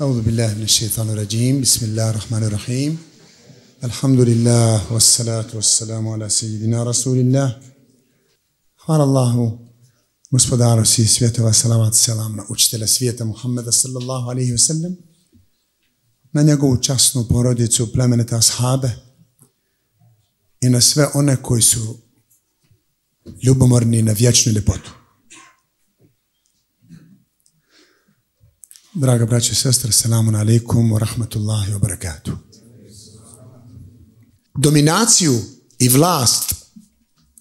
أعوذ بالله من الشيطان الرجيم بسم الله الرحمن الرحيم الحمد لله والصلاة والسلام على سيدنا رسول الله Hvala Allahu, gospodaru svih svjetova, salavat selam na učitelja svijeta Muhammeda sallallahu alaihi wa sallam, na njegovu časnu porodicu, plemenete ashabe i na sve one koji su ljubomorni na vječnu ljepotu. Draga braće i sestre, selamun alaikum wa rahmatullahi wa barakatuh. Dominaciju i vlast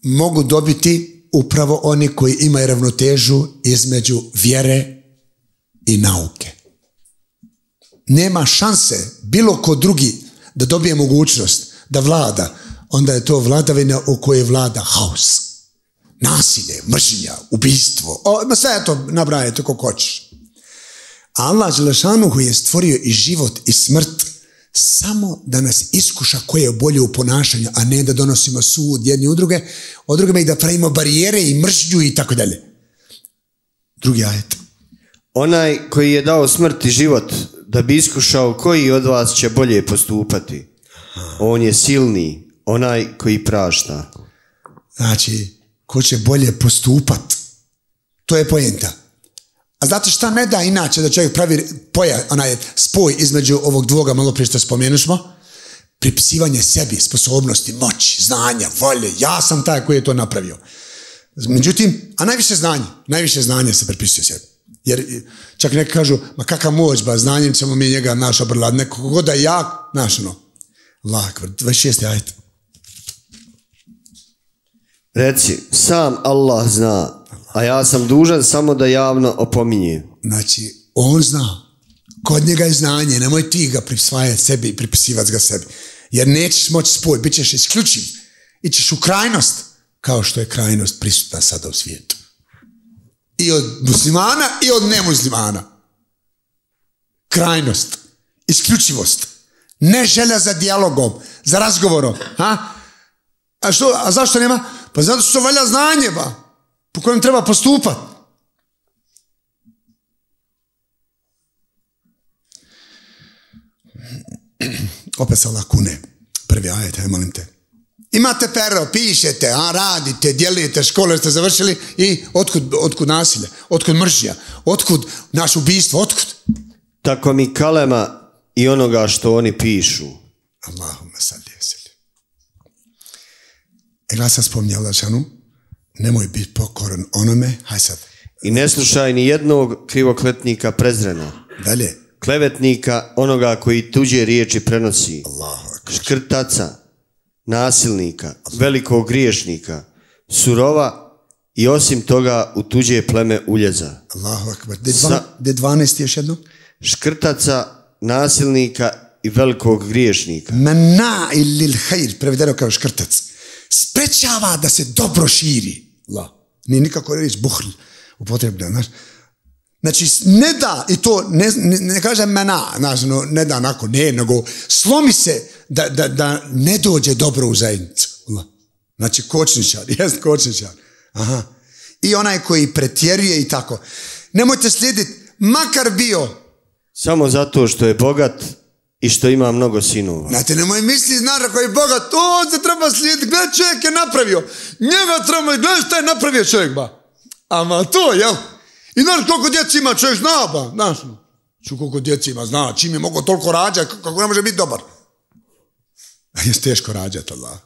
mogu dobiti upravo oni koji imaju ravnotežu između vjere i nauke. Nema šanse bilo ko drugi da dobije mogućnost da vlada, onda je to vladavina u kojoj vlada haos. Nasilje, mržnja, ubijstvo, o, sve to nabrajate kako hoćeš. Allah Đelešanuhu je stvorio i život i smrt samo da nas iskuša koje je bolje u ponašanju, a ne da donosimo sud jedni u druge, od drugima i da pravimo barijere i mržnju i tako dalje. Drugi ajet. Onaj koji je dao smrt i život da bi iskušao koji od vas će bolje postupati. On je silni, onaj koji prašta. Znači, ko će bolje postupat. To je pojenta. A znate šta ne da inače da čovjek pravi poja, onaj spoj između ovog dvoga, malo prije što spomenusmo, pripisivanje sebi, sposobnosti, moći, znanja, volje. Ja sam taj koji je to napravio. Međutim, a najviše znanje, najviše znanje se pripisuje sebi. Jer čak neki kažu, ma kakav moć, ba, znanjem ćemo mi njega naš obrlad, nekog god da je jak, naš ono. Allah, 26. ajte. Reci, sam Allah zna, a ja sam dužan samo da javno opominjem. Znači, on zna. Kod njega je znanje, nemoj ti ga prisvajati sebi i pripisivati ga sebi. Jer nećeš moći spoj, bit ćeš isključiv. Ićeš u krajnost, kao što je krajnost prisutna sada u svijetu. I od muslimana i od nemuslimana. Krajnost, isključivost. Ne želja za dijalogom, za razgovorom. Ha? A, što, a zašto nema? Pa zato što valja znanje, ba po kojem treba postupati. Opet se Allah kune. Prvi ajet, aj molim te. Imate pero, pišete, a radite, djelujete, škole ste završili i otkud, otkud nasilje, otkud mržnja, otkud naš ubistvo, otkud? Tako mi kalema i onoga što oni pišu. Allahumma salli eseli. E glas sam spominjao Lašanu, nemoj biti pokoran onome, haj sad. I ne slušaj ni jednog krivokletnika prezrena. Dalje. Klevetnika, onoga koji tuđe riječi prenosi. Allahu akbar. Škrtaca, nasilnika, velikog griješnika, surova i osim toga u tuđe pleme uljeza. Allahu akbar. De, Sa- dva, de 12 još jedno? Škrtaca, nasilnika i velikog griješnika. Mena ili hajr, prevedeno kao škrtac. Sprečava da se dobro širi. La. Nije nikako reći buhl upotrebno, znaš. Znači, ne da, i to ne, ne, ne kaže mena, znaš, no, ne da onako, ne, nego slomi se da, da, da ne dođe dobro u zajednicu. La. Znači, kočničar, jest kočničar. Aha. I onaj koji pretjeruje i tako. Nemojte slijediti, makar bio Samo zato što je bogat i što ima mnogo sinova. Znate, nemoj misli, znaš, ako je bogat, on se treba slijediti, gledaj čovjek je napravio, njega treba, gledaj šta je napravio čovjek, ba. Ama to, jel? I znaš koliko djeci ima čovjek, zna, ba, znaš, ču koliko djeci ima, zna, čim je mogao toliko rađati, kako ne može biti dobar. A je teško rađati, Allah.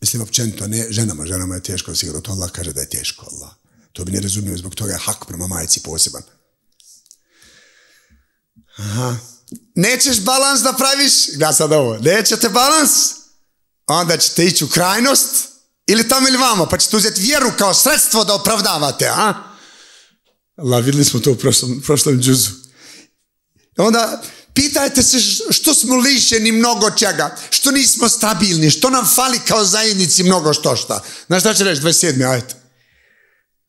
Mislim, općenito, ne ženama, ženama je teško, sigurno to Allah kaže da je teško, Allah. To bi ne razumio, zbog toga je hak prema majci poseban. Aha. Nećeš balans da praviš, gleda sad ovo, nećete balans, onda ćete ići u krajnost, ili tamo ili vamo, pa ćete uzeti vjeru kao sredstvo da opravdavate, a? Allah, vidjeli smo to u prošlom, prošlom džuzu. Onda pitajte se što smo lišeni mnogo čega, što nismo stabilni, što nam fali kao zajednici mnogo što šta. Znaš šta će reći 27. ajte.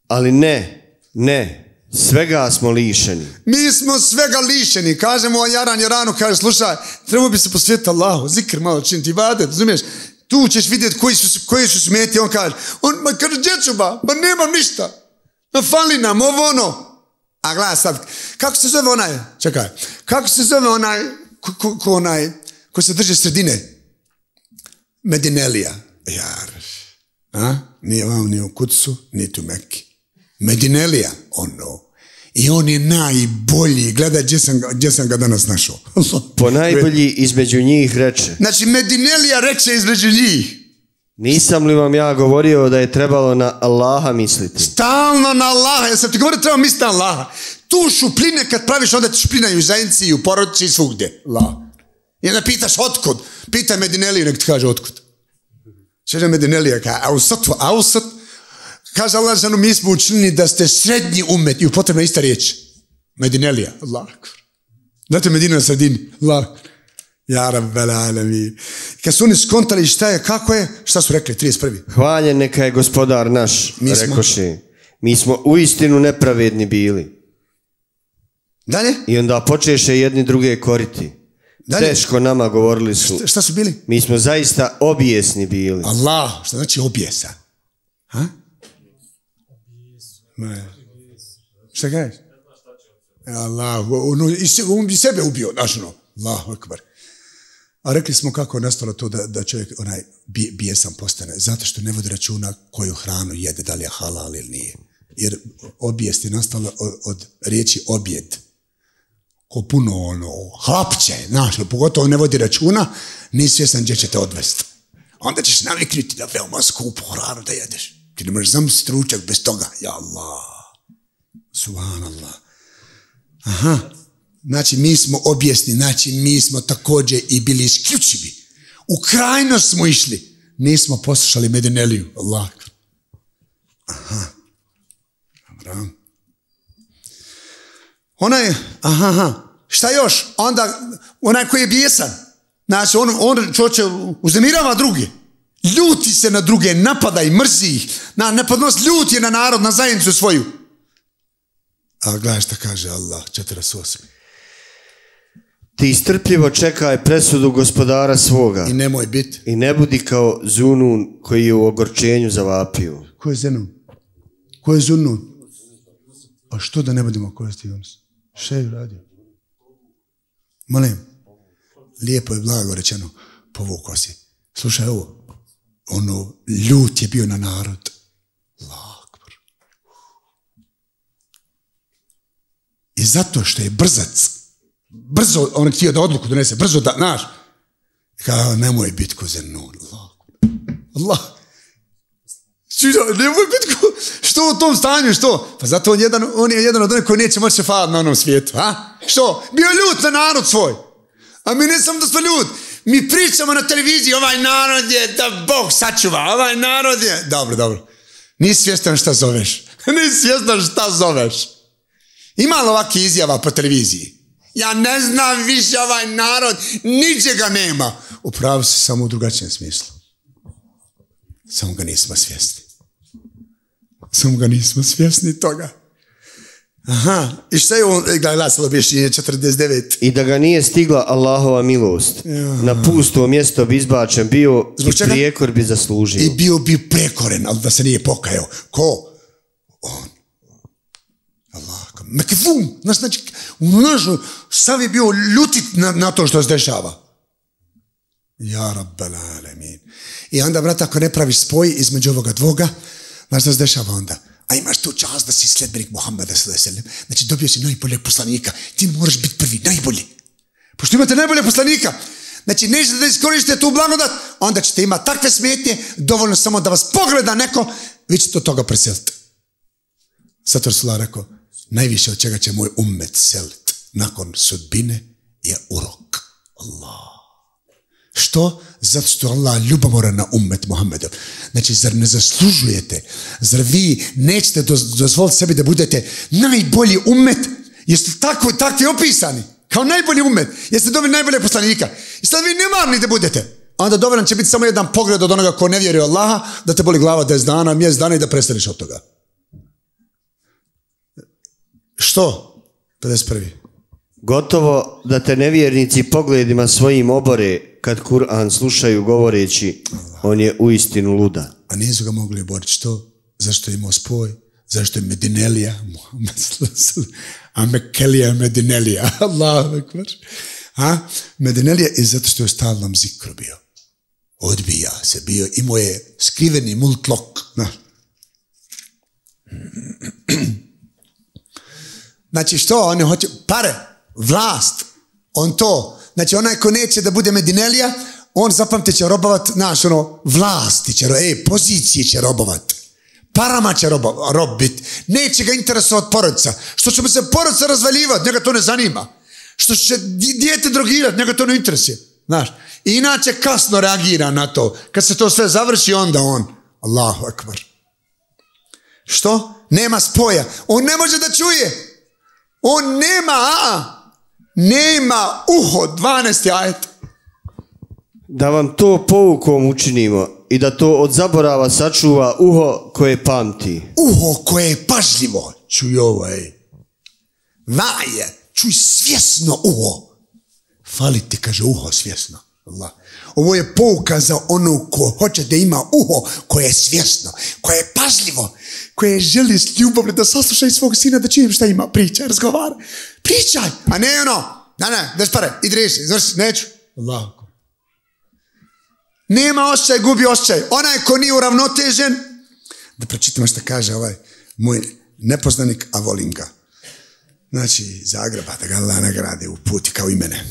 Ali ne, ne, svega smo lišeni. Mi smo svega lišeni. Kažemo o Jaran Jaranu, kaže, slušaj, treba bi se posvetiti Allahu, zikr malo činiti, ibadet, razumiješ? Tu ćeš vidjeti koji su, koji su smeti, on kaže, on, ma kaže, djecu ba, ba nemam ništa. Ma fali nam, ovo ono. A gledaj sad, kako se zove onaj, čekaj, kako se zove onaj, ko, ko, ko onaj, ko se drži sredine? Medinelija. Jar. A? Nije vam ni u kucu, niti u Meki. Medinelija, ono. I on je najbolji. Gledaj gdje sam, gdje sam ga danas našao. Po najbolji između njih reče. Znači, Medinelija reče između njih. Nisam li vam ja govorio da je trebalo na Allaha misliti? Stalno na Allaha. Ja sam ti govorio treba misliti na Allaha. Tu šupline kad praviš, onda ti šuplinaju u zajednici i u porodici i svugdje. Allah. I onda pitaš otkud. Pitaj Medineliju, nek ti kaže otkud. Kaže Medinelija, kaže, ausat, ausat. Kaže Allah, žanu, mi smo učinili da ste srednji umet. I upotrebna ista riječ. Medinelija. Allah. Znate Medina na sredini. Allah. Ja rabbel. Kad su oni skontali šta je, kako je, šta su rekli, 31. Hvaljen neka je gospodar naš, Mi smo- rekoše. Mi smo uistinu nepravedni bili. Dalje? I onda počeše jedni druge koriti. Dalje? Teško nama govorili su. Šta su bili? Mi smo zaista obijesni bili. Allah, što znači objesa? Ha? Ne. Šta kažeš? Allah, ono, on bi sebe ubio, znaš ono, akbar. A rekli smo kako nastalo to da, da čovjek onaj bi, bijesan postane. Zato što ne vodi računa koju hranu jede, da li je halal ili nije. Jer obijest je nastala od, riječi objed. Ko puno ono, hlapće, znaš, pogotovo ne vodi računa, nisi svjestan gdje će odvesti. Onda ćeš naviknuti da veoma skupu hranu da jedeš. Ti ne možeš zamisliti ručak bez toga. Ja Allah. Subhanallah. Aha. Znači, mi smo objesni, znači, mi smo također i bili isključivi. U krajnost smo išli. Nismo poslušali Medineliju. Allah. Aha. Dobro. Onaj, aha, aha. Šta još? Onda, onaj koji je bijesan. Znači, on, on čovječe uznemirava druge. Ljuti se na druge, napada i mrzi ih. Na nepadnost ljut je na narod, na zajednicu svoju. A gledaj šta kaže Allah, 48. Ti strpljivo čekaj presudu gospodara svoga. I nemoj biti. I ne budi kao Zunun koji je u ogorčenju zavapio. Ko je Zenon? Ko je Zunun? A što da ne budemo koristiti Yunus? Šta je uradio? Molim, lijepo je blago rečeno, povukao si. Slušaj ovo, ono, ljut je bio na narod. Allahu akbar. I zato što je brzac, brzo, on je htio da odluku donese, brzo da, znaš, kao, nemoj biti ko Zenun. Allah. Nemoj biti ko, što u tom stanju, što? Pa zato on, jedan, on je jedan od onih koji neće moći se na onom svijetu, a? Što? Bio ljut na narod svoj. A mi ne samo da smo ljut, mi pričamo na televiziji, ovaj narod je da Bog sačuva, ovaj narod je... Dobro, dobro. Nisi svjestan šta zoveš. Nisi svjestan šta zoveš. Ima li ovakvih izjava po televiziji? Ja ne znam više ovaj narod, ničega nema. Upravo si samo u drugačijem smislu. Samo ga nismo svjesni. Samo ga nismo svjesni toga. Aha, i šta je on, glasilo objašnjenje 49. I da ga nije stigla Allahova milost. Na pusto mjesto bi izbačen bio Zbog i čega? prijekor bi zaslužio. I bio bi prekoren, ali da se nije pokajao. Ko? On. Allah. Mekfum. Znaš, znači, znaš, sav je bio ljutit na, na to što se dešava. Ja rabbal alemin. I onda, brate, ako ne praviš spoj između ovoga dvoga, znaš što se dešava onda? A imaš tu čast da si sledbenik Muhammeda sallallahu Znači, dobio si najboljeg poslanika. Ti moraš biti prvi, najbolji. Pošto imate najbolje poslanika, znači nećete da iskoristite tu blagodat, onda ćete imati takve smetnje, dovoljno samo da vas pogleda neko, vi ćete od toga preseliti. Zato Rasulullah rekao, najviše od čega će moj ummet selit nakon sudbine je urok. Allah. Što? Zato što Allah ljubomoran na ummet Muhammeda. Znači, zar ne zaslužujete? Zar vi nećete doz- dozvoliti sebi da budete najbolji ummet? Jeste tako, takvi opisani? Kao najbolji ummet. Jeste dobili najbolje poslanika. I sad vi nemarni da budete. A onda dovoljan će biti samo jedan pogled od onoga ko ne vjeruje Allaha, da te boli glava 10 dana, mjesec dana i da prestaneš od toga. Što? 51. Gotovo da te nevjernici pogledima svojim obore kad Kur'an slušaju govoreći on je uistinu luda. A nisu ga mogli oboriti. Što? Zašto je imao spoj? Zašto je Medinelija? A Mekelija Medinelija. Allahu ekber. A? Medinelija je zato što je u stalnom zikru bio. Odbija se bio. Imao je skriveni multlok. Znaš. Znači što oni hoće? Pare, vlast, on to. Znači onaj ko neće da bude Medinelija, on zapamte će robovat, znaš, ono, vlasti će, e, pozicije će robovat. Parama će rob, rob bit. Neće ga interesovati porodica. Što će mu se porodica razvaljivati, njega to ne zanima. Što će di- dijete drogirati, njega to ne interesuje. Znaš, I inače kasno reagira na to. Kad se to sve završi, onda on, Allahu akbar. Što? Nema spoja. On ne može da čuje. On nema, a, nema uho, 12. ajet. Da vam to poukom učinimo i da to od zaborava sačuva uho koje pamti. Uho koje je pažljivo. Čuj ovaj. Vaje, čuj svjesno uho. Fali ti, kaže, uho svjesno. Allah. Ovo je pouka za ono ko hoće da ima uho koje je svjesno, koje je pažljivo, koje želi s ljubavlju da sasluša i svog sina da čujem šta ima, pričaj, razgovara. Pričaj, a ne ono, ne, ne, daš pare, idi reši, završi, neću. Allah. Nema osjećaj, gubi osjećaj. Onaj ko nije uravnotežen, da pročitamo što kaže ovaj moj nepoznanik, a volim ga. Znači, Zagreba, da ga Allah nagrade u puti kao i mene.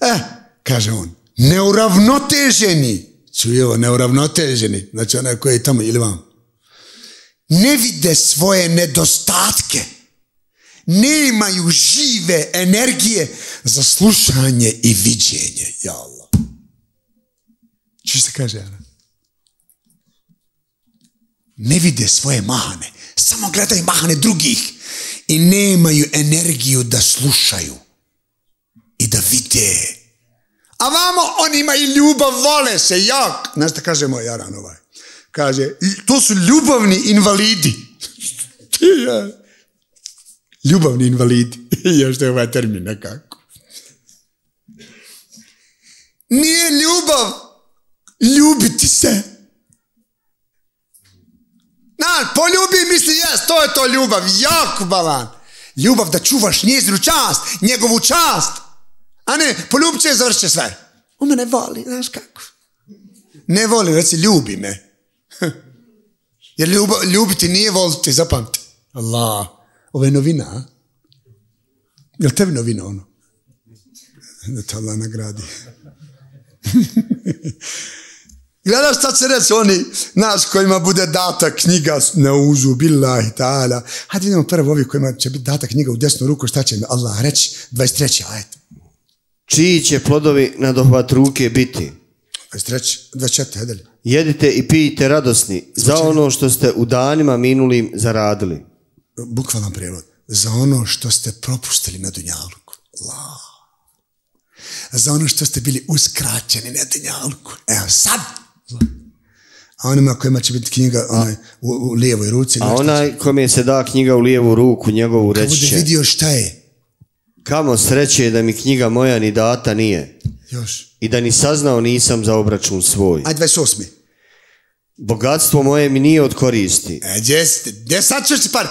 E, kaže on, neuravnoteženi, čuje ovo, neuravnoteženi, znači onaj koji je tamo ili vam, ne vide svoje nedostatke, nemaju žive energije za slušanje i viđenje, ja Allah. Čuš se kaže, Ana? ne vide svoje mahane, samo gledaju mahane drugih i nemaju energiju da slušaju i da vide. A vamo on ima i ljubav, vole se jak. Znaš šta kaže moj Jaran ovaj? Kaže, "I to su ljubavni invalidi. Ti. Ljubavni invalidi. Još što je ovaj termin nekako. Nije ljubav ljubiti se. Na, poljubi misli, jes, to je to ljubav, jako balan. Ljubav da čuvaš njezinu čast, njegovu čast. A ne, poljubit će i završit će sve. On me ne voli, znaš kako. Ne voli, reci, ljubi me. Jer ljuba, ljubiti nije voliti, zapamti. Allah. Ovo je novina, a? Jel tebi novina ono? Da te Allah nagradi. Gledaš šta će reći oni, naš kojima bude data knjiga na uzu billahi ta'ala. Hajde vidimo prvo ovi kojima će biti data knjiga u desnu ruku, šta će Allah reći? 23. ajet. Čiji će plodovi na dohvat ruke biti? 23. 24. hajde li? Jedite i pijte radosni za ono što ste u danima minulim zaradili. Bukvalan prijevod. Za ono što ste propustili na Dunjaluku. Allah. Za ono što ste bili uskraćeni na Dunjaluku. Evo sad. A onima kojima će biti knjiga onaj, u, u lijevoj ruci. A onaj kome se da knjiga u lijevu ruku, njegovu će- reći bude vidio šta je. Kamo sreće da mi knjiga moja ni data nije Još. i da ni saznao nisam za obračun svoj. Aj 28. Bogatstvo moje mi nije od koristi, E, gdje ste? Gdje sad ćeš par?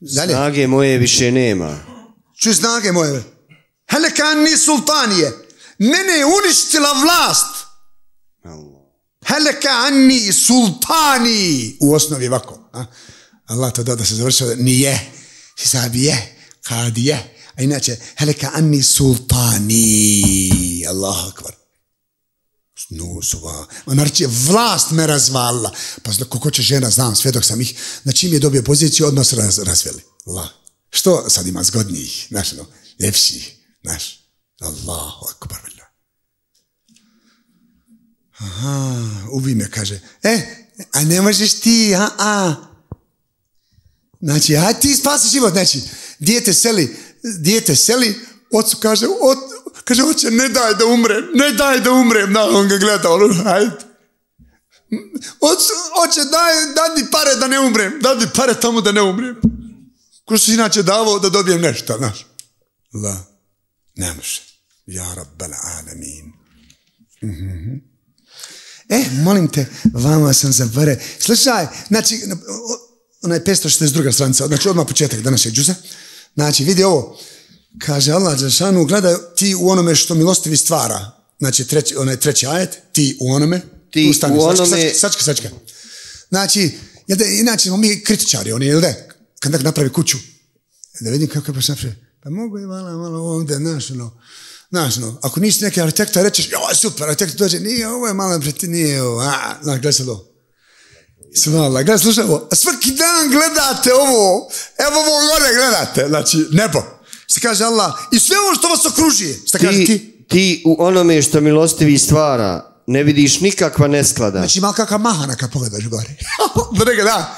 Dalje. snage moje više nema. Čuj snage moje. Helekani sultanije. Mene je uništila vlast. Heleka anni sultani. U osnovi ovako. A? Allah to da da se završava. Nije. Hisabi je. Kad je. A inače, heleka anni sultani. Allahu akbar. Snusova. Ona reče, vlast me razvalila. Pa zna, koliko će žena, znam, sve dok sam ih, na čim je dobio poziciju, su raz, razveli. Allah. Što sad ima zgodnijih, znaš, no, ljepših, znaš. Allahu akbar. Aha, ubi me, kaže, e, a ne možeš ti, a, a. Znači, a ti spasi život, znači, dijete seli, dijete seli, ocu kaže, ot, kaže, oče, ne daj da umrem, ne daj da umrem, na, on ga gleda, ono, hajde. Ocu, oče, daj, mi pare da ne umrem, daj mi pare tamo da ne umrem. Ko si inače davao da dobijem nešto, znaš. La, ne može. Ja rabbal alamin. E, molim te, vama sam za pare. Slušaj, znači, o- onaj 562. stranica, znači odmah početak današnjeg džuza. Znači, vidi ovo, kaže Allah Đelšanu, gledaj ti u onome što milostivi stvara. Znači, treći, onaj treći ajet, ti u onome. Ti tu stani, u onome- Sačka, sačka, sačka. Znači, jel da, inače smo mi kritičari, oni, jel da, kad neko napravi kuću, da vidim kako je napravi. Pa mogu je malo, malo ovdje, znaš, ono, znaš, ono, ako nisi neki arhitekta, rećeš, jo, super, arhitekt dođe, nije, ovo je malo, preti, nije ovo, a, znaš, gledaj sad ovo. Svala, gledaj, slušaj ovo, svaki dan gledate ovo, evo ovo gore gledate, znači, nebo. Što kaže Allah, i sve ovo što vas okružuje, što kaže ti, Ti, ti u onome što milostivi stvara ne vidiš nikakva nesklada. Znači ima kakav mahana kad pogledaš gore. da da.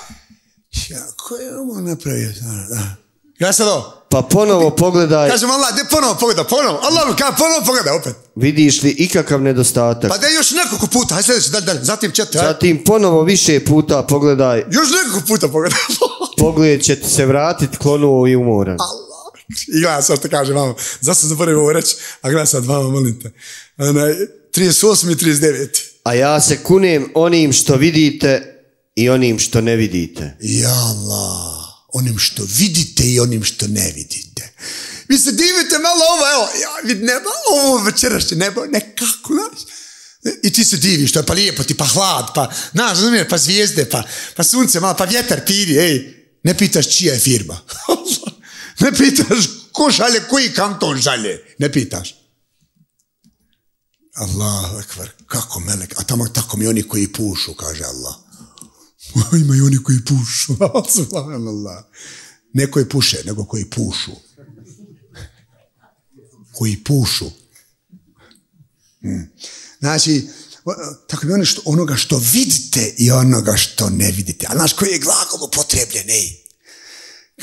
Ja, ko je ovo napravio? Da, da. Ja sad ovo. Pa ponovo pogledaj, Kažem Allah, gdje ponovo pogleda, ponovo. Allah, kada ponovo pogleda opet. vidiš li ikakav nedostatak. Pa da još nekoliko puta, hajde sljedeći, dalje, dalje. Zatim četiri, hajde. Zatim ponovo više puta pogledaj, Još nekoliko puta pogleda. pogled će ti se vratiti klonuo i umoran. Allah. I gledaj sad što kaže vama. Zašto sam zaboravio ovo reći? A gledaj sad vama, molim te. Onaj, 38 i 39. A ja se kunem onim što vidite i onim što ne vidite. Ja Allah, onim što vidite i onim što ne vidite. Vi se divite malo ovo, evo, ja neba, ovo večerašnje nebo, nekako, znaš. I ti se diviš, to je pa lijepo ti, pa hlad, pa, znaš, razumiješ, pa zvijezde, pa, pa sunce malo, pa vjetar piri, ej. Ne pitaš čija je firma. ne pitaš ko šalje, koji kanton šalje. Ne pitaš. Allahu ekvar, kako melek, a tamo tako mi oni koji pušu, kaže Allah. Ima i oni koji pušu. Ne koji puše, nego koji pušu. Koji pušu. Hmm. Znači, tako mi oni što, onoga što vidite i onoga što ne vidite. A znaš koji je glagol upotrebljen, ej?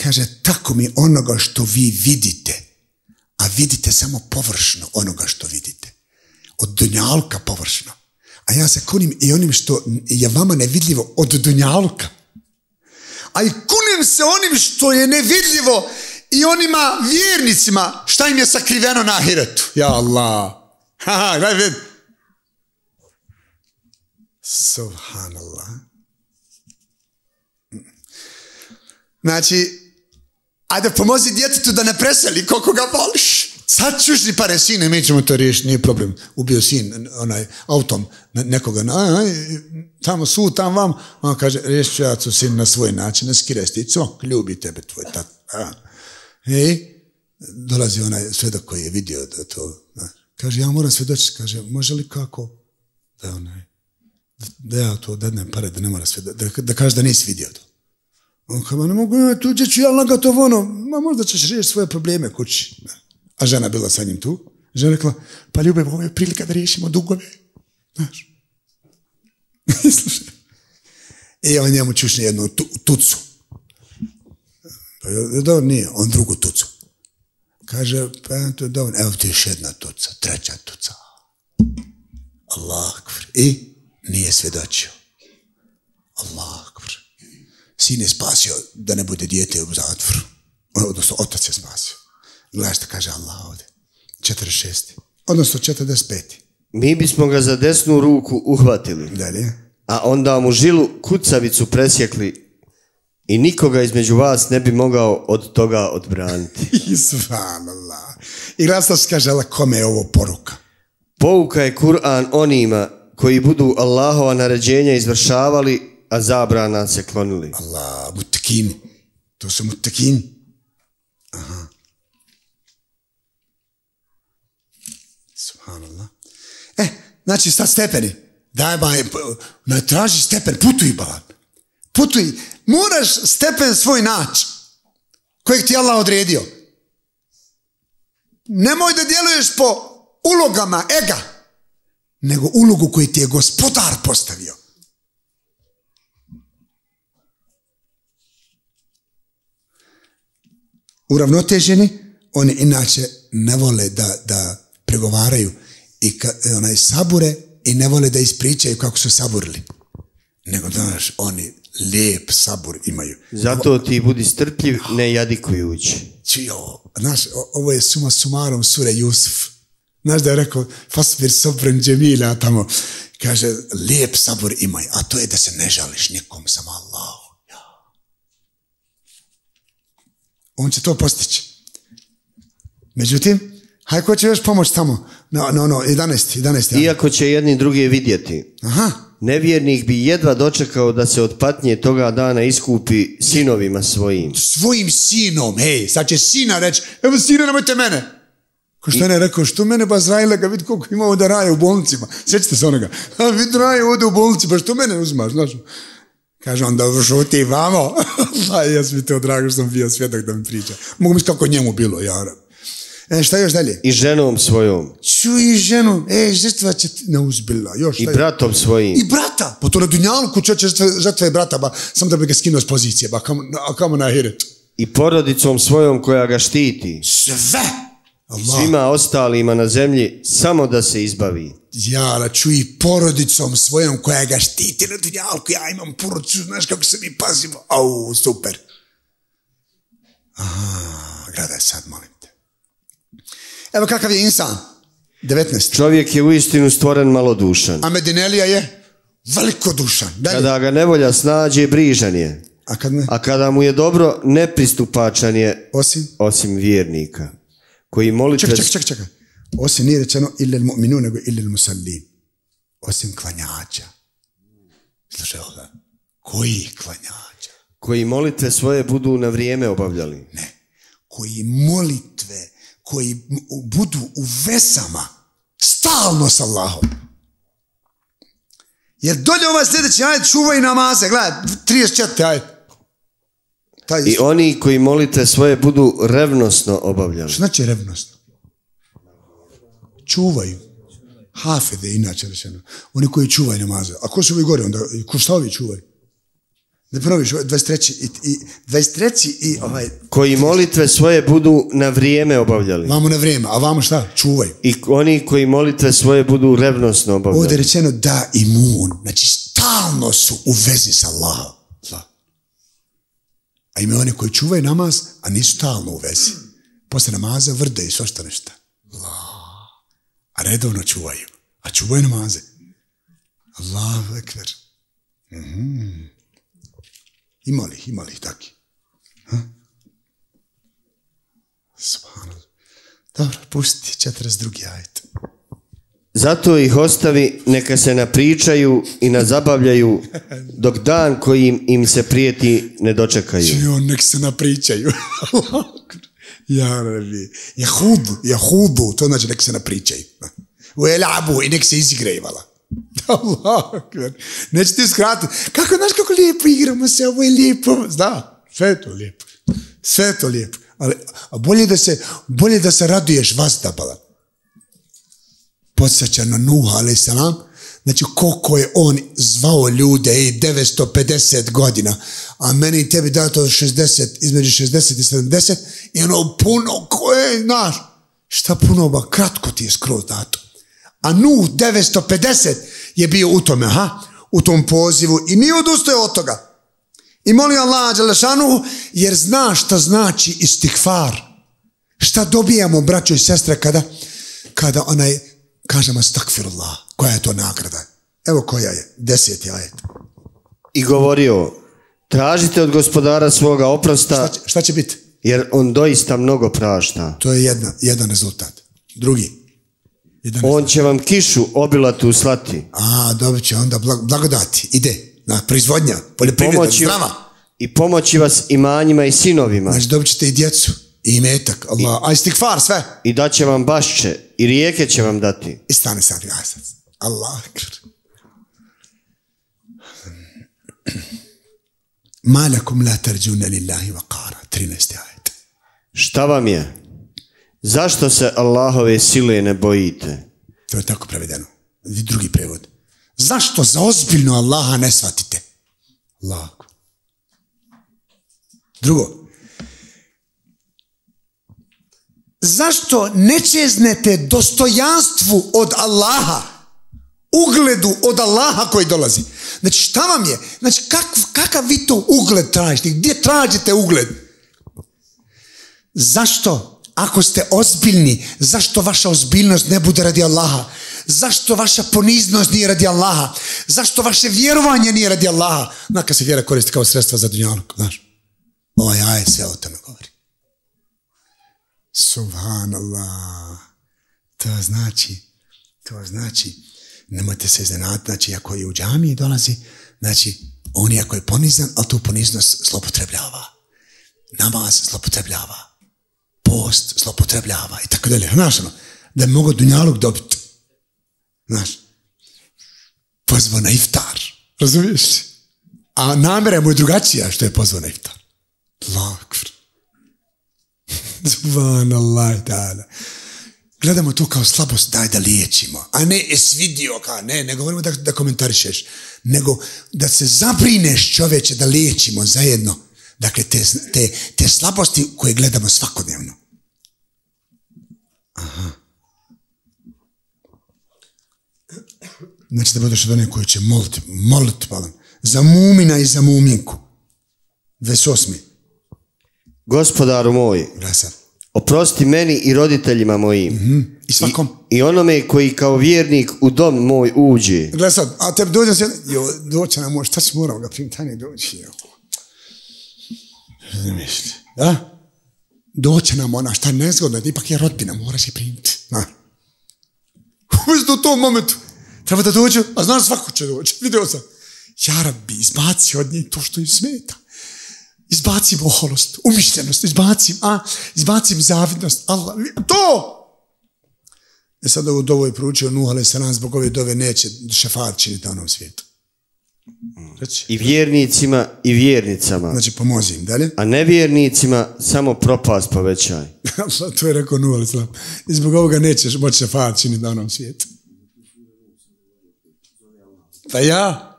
Kaže, tako mi onoga što vi vidite, a vidite samo površno onoga što vidite. Od dunjalka površno. A ja se kunim i onim što je vama nevidljivo od dunjalka. A i kunim se onim što je nevidljivo i onima vjernicima šta im je sakriveno na ahiretu. Ja Allah. Ha, ha. Subhanallah. Znači, ajde pomozi djetetu da ne preseli koliko ga voliš. Sad ćuš li pare sine, mi ćemo to riješiti, nije problem. Ubio sin onaj autom ne- nekoga, na, aj, tamo su, tam vam. On kaže, riješit ću ja tu sin na svoj način, ne skiraj stico, ljubi tebe tvoj tat. A. I dolazi onaj svedok koji je vidio da to, znaš. kaže, ja moram svjedočiti, kaže, može li kako? Da onaj, da ja to dadnem pare da ne mora sve, da, da kaže da nisi vidio to. On "Ma ne mogu, ja, tuđe ću ja lagat ovo, ono, ma možda ćeš riješiti svoje probleme kući. A žena bila sa njim tu. Žena rekla, pa ljube, ovo je prilika da riješimo dugove. Znaš. Slušaj. I on njemu čušne jednu tu, tucu. Pa dobro, nije, on drugu tucu. Kaže, pa to je dobro, evo ti još jedna tuca, treća tuca. Allah. I nije svjedočio. Allah. Sin je spasio da ne bude dijete u zatvoru. Odnosno, otac je spasio. Gledaj što kaže Allah ovdje. 46. Odnosno, 45. Mi bismo ga za desnu ruku uhvatili, Dalje. a onda mu žilu kucavicu presjekli i nikoga između vas ne bi mogao od toga odbraniti. I subhanallah. I što kaže Allah, kome je ovo poruka. Pouka je Kur'an onima koji budu Allahova naređenja izvršavali, a zabrana se klonili. Allah, mutakini. To su mutakini. Subhanallah. E, znači sad stepeni. Daj ba, ne traži stepen, putuj ba. Putuj. Moraš stepen svoj naći. Kojeg ti Allah odredio. Nemoj da djeluješ po ulogama ega, nego ulogu koju ti je gospodar postavio. uravnoteženi, oni inače ne vole da, da pregovaraju i ka, onaj sabure i ne vole da ispričaju kako su saburili. Nego, znaš, oni lijep sabur imaju. Zato ti budi strpljiv, ne jadikujući. Čio, znaš, ovo je suma sumarom sure Jusuf. Znaš da je rekao, fasbir sobren džemila tamo. Kaže, lijep sabor imaj, a to je da se ne žališ nikom, samo Allahu. Ja. On će to postići. Međutim, hajde ko će još pomoći tamo? No, no, no, 11, 11. ja. Iako će jedni druge vidjeti, Aha, nevjernik bi jedva dočekao da se od patnje toga dana iskupi sinovima svojim. svojim sinom, hej, sad će sina reći, evo sine, nemojte mene. Ko što ne rekao, što mene ba Zrajla ga vidi koliko ima ovdje raje u bolnicima. Sjećate se onoga, a vidi raje ovdje u bolnici, pa što mene uzimaš, znaš? Kaže on, dobro šuti, vamo. A jes mi to drago što sam bio svjedok da mi priča. Mogu misliti kako njemu bilo, jara. E, šta još dalje? I ženom svojom. Čuj ženu, e, žrtva će ne uzbila, još I bratom svojim. I brata, pa to na Dunjalku čovječe žrtva je brata, ba, sam da bi ga skinuo s pozicije, ba, kamo, a kamo na hiret. I porodicom svojom koja ga štiti. Sve! Allah. Svima ostalima na zemlji samo da se izbavi. Jara, čuj porodicom svojom koja ga štiti na Dunjalku, ja imam porodicu, znaš kako se mi pazimo. Au, super. Aha, gledaj sad, molim. Evo kakav je insan. 19. Čovjek je uistinu stvoren malodušan. A Medinelija je velikodušan. Dalje. Kada ga nevolja snađe, brižan je. A kad ne? A kada mu je dobro, nepristupačan je Osim? osim vjernika. Koji molitve... Čekaj, čekaj, čekaj, čekaj. Osim nije rečeno ille il mu'minu, nego ille il musallin. Osim klanjača. Slušaj ovoga. Koji klanjača? Koji molitve svoje budu na vrijeme obavljali. Ne. Koji molitve, koji budu u vesama, stalno s Allahom. Jer dolje ovaj sljedeći ajet čuvaj namaze, gledaj, 34 ajet. Taj, I oni koji molitve svoje budu revnosno obavljali. Što znači revnost? Čuvaju. Hafede, inače rečeno. Oni koji čuvaju namaze. A ko su ovi gore onda? Ko šta ovi čuvaju? Ne ponoviš, ovo je 23. I, i, 23. i ovaj, Koji molitve svoje budu na vrijeme obavljali. vamo na vrijeme, a vamo šta? Čuvaju. I oni koji molitve svoje budu revnosno Ovdje je obavljali. rečeno da imun. Znači, stalno su u vezi sa Allahom. A ima oni koji čuvaju namaz, a nisu stalno u vezi. Posle namaza vrde i svašta nešto. Allah. A redovno čuvaju. A čuvaju namaze. Allahu ekber. Mhm. Ima li ima li? Ha? Subhanallah. Dobro, pusti 42. ajet. Zato ih ostavi, neka se napričaju i nazabavljaju, dok dan kojim im se prijeti ne dočekaju. I on nek se napričaju. ja rabi. Jahudu, jahudu, to znači nek se napričaju. U elabu i nek se izigraju, vala. Allah. Neće ti skratiti. Kako, znaš kako lijepo igramo se, ovo je lijepo. Zna, sve je to lijepo. Sve je to lijepo. Ali, a bolje da se, bolje da se raduješ vazdabala. Podsjeća na Nuh, alaih salam, znači koliko je on zvao ljude i 950 godina, a meni i tebi dato 60, između 60 i 70, i ono puno koje, znaš, šta puno, ba, kratko ti je skroz dato. A Nuh 950 je bio u tome, ha? U tom pozivu i nije odustao od toga. I molio Allah Đelešanu, jer zna šta znači istikfar. Šta dobijamo, braćo i sestre, kada, kada onaj, kažemo stakfirullah, koja je to nagrada? Evo koja je, deseti ajet. I govorio, tražite od gospodara svoga oprosta, Šta će, šta će biti? jer on doista mnogo prašta. To je jedna, jedan rezultat. Drugi. On će vam kišu obilatu slati. A, dobit će onda blag- blagodati. Ide. Na, proizvodnja, poljoprivreda, zdrava. I pomoći vas imanjima i sinovima. Znači dobit ćete i djecu. I imetak. Allah. A istikfar, sve. I daće vam bašće. I rijeke će vam dati. I stane sad, ja sad. Allah. Ma lakum la tarđune lillahi wa qara. 13. ajet. Šta vam je? Zašto se Allahove sile ne bojite? To je tako prevedeno. Drugi prevod. Zašto za ozbiljno Allaha ne shvatite? Akbar. Drugo. Zašto ne čeznete dostojanstvu od Allaha? Ugledu od Allaha koji dolazi. Znači šta vam je? Znači kak, kakav vi to ugled tražite? Gdje tražite ugled? Zašto? Ako ste ozbiljni, zašto vaša ozbiljnost ne bude radi Allaha? Zašto vaša poniznost nije radi Allaha? Zašto vaše vjerovanje nije radi Allaha? Naka se vjera koristi kao sredstva za dunjaluk, znaš. Ovaj ajet sve o tome govori. Subhanallah. To znači, to znači, nemojte se iznenati, znači ako je u džamiji dolazi, znači on je ako je ponizan, ali tu poniznost zlopotrebljava. Namaz zlopotrebljava. Post zlopotrebljava i tako dalje. Znaš ono, da bi mogao dunjalog dobiti. Znaš, pozvao na iftar. Razumiješ? A namjera mu je drugačija što je pozvao na iftar. Lakvr. Subhanallah ta'ala. Gledamo to kao slabost, daj da liječimo. A ne, es vidio kao, ne, ne govorimo da, da komentarišeš. Nego da se zabrineš čoveče da liječimo zajedno. Dakle, te, te, te slabosti koje gledamo svakodnevno. Aha. Znači da budeš od onih koji će moliti, moliti, palan. Za mumina i za muminku. Ves osmi. Gospodaru moj, Glasan. oprosti meni i roditeljima mojim. I svakom. I, I onome koji kao vjernik u dom moj uđe. Gle sad, a tebi dođe se, jo, doće nam, šta si morao ga primiti, ne doći, jo. Razumiješ li? Da? Doće nam ona, šta je nezgodno, ipak je rodbina, moraš je primiti. Na. Umjesto u tom momentu, treba da dođu, a znaš svako će doći, vidio sam. Ja rabbi, izbaci od njih to što im smeta. Izbacim oholost, umišljenost, izbacim, a, izbacim zavidnost, Allah, to! E sad ovu dovu je proučio Nuh, ali se nam zbog ove dove neće šefat činiti na onom svijetu. Reci. I vjernicima i vjernicama. Znači, pomozi im, dalje. A nevjernicima samo propast povećaj. To je rekao Nuh, ali slam. I zbog ovoga nećeš moći šefat činiti na onom svijetu. Pa ja?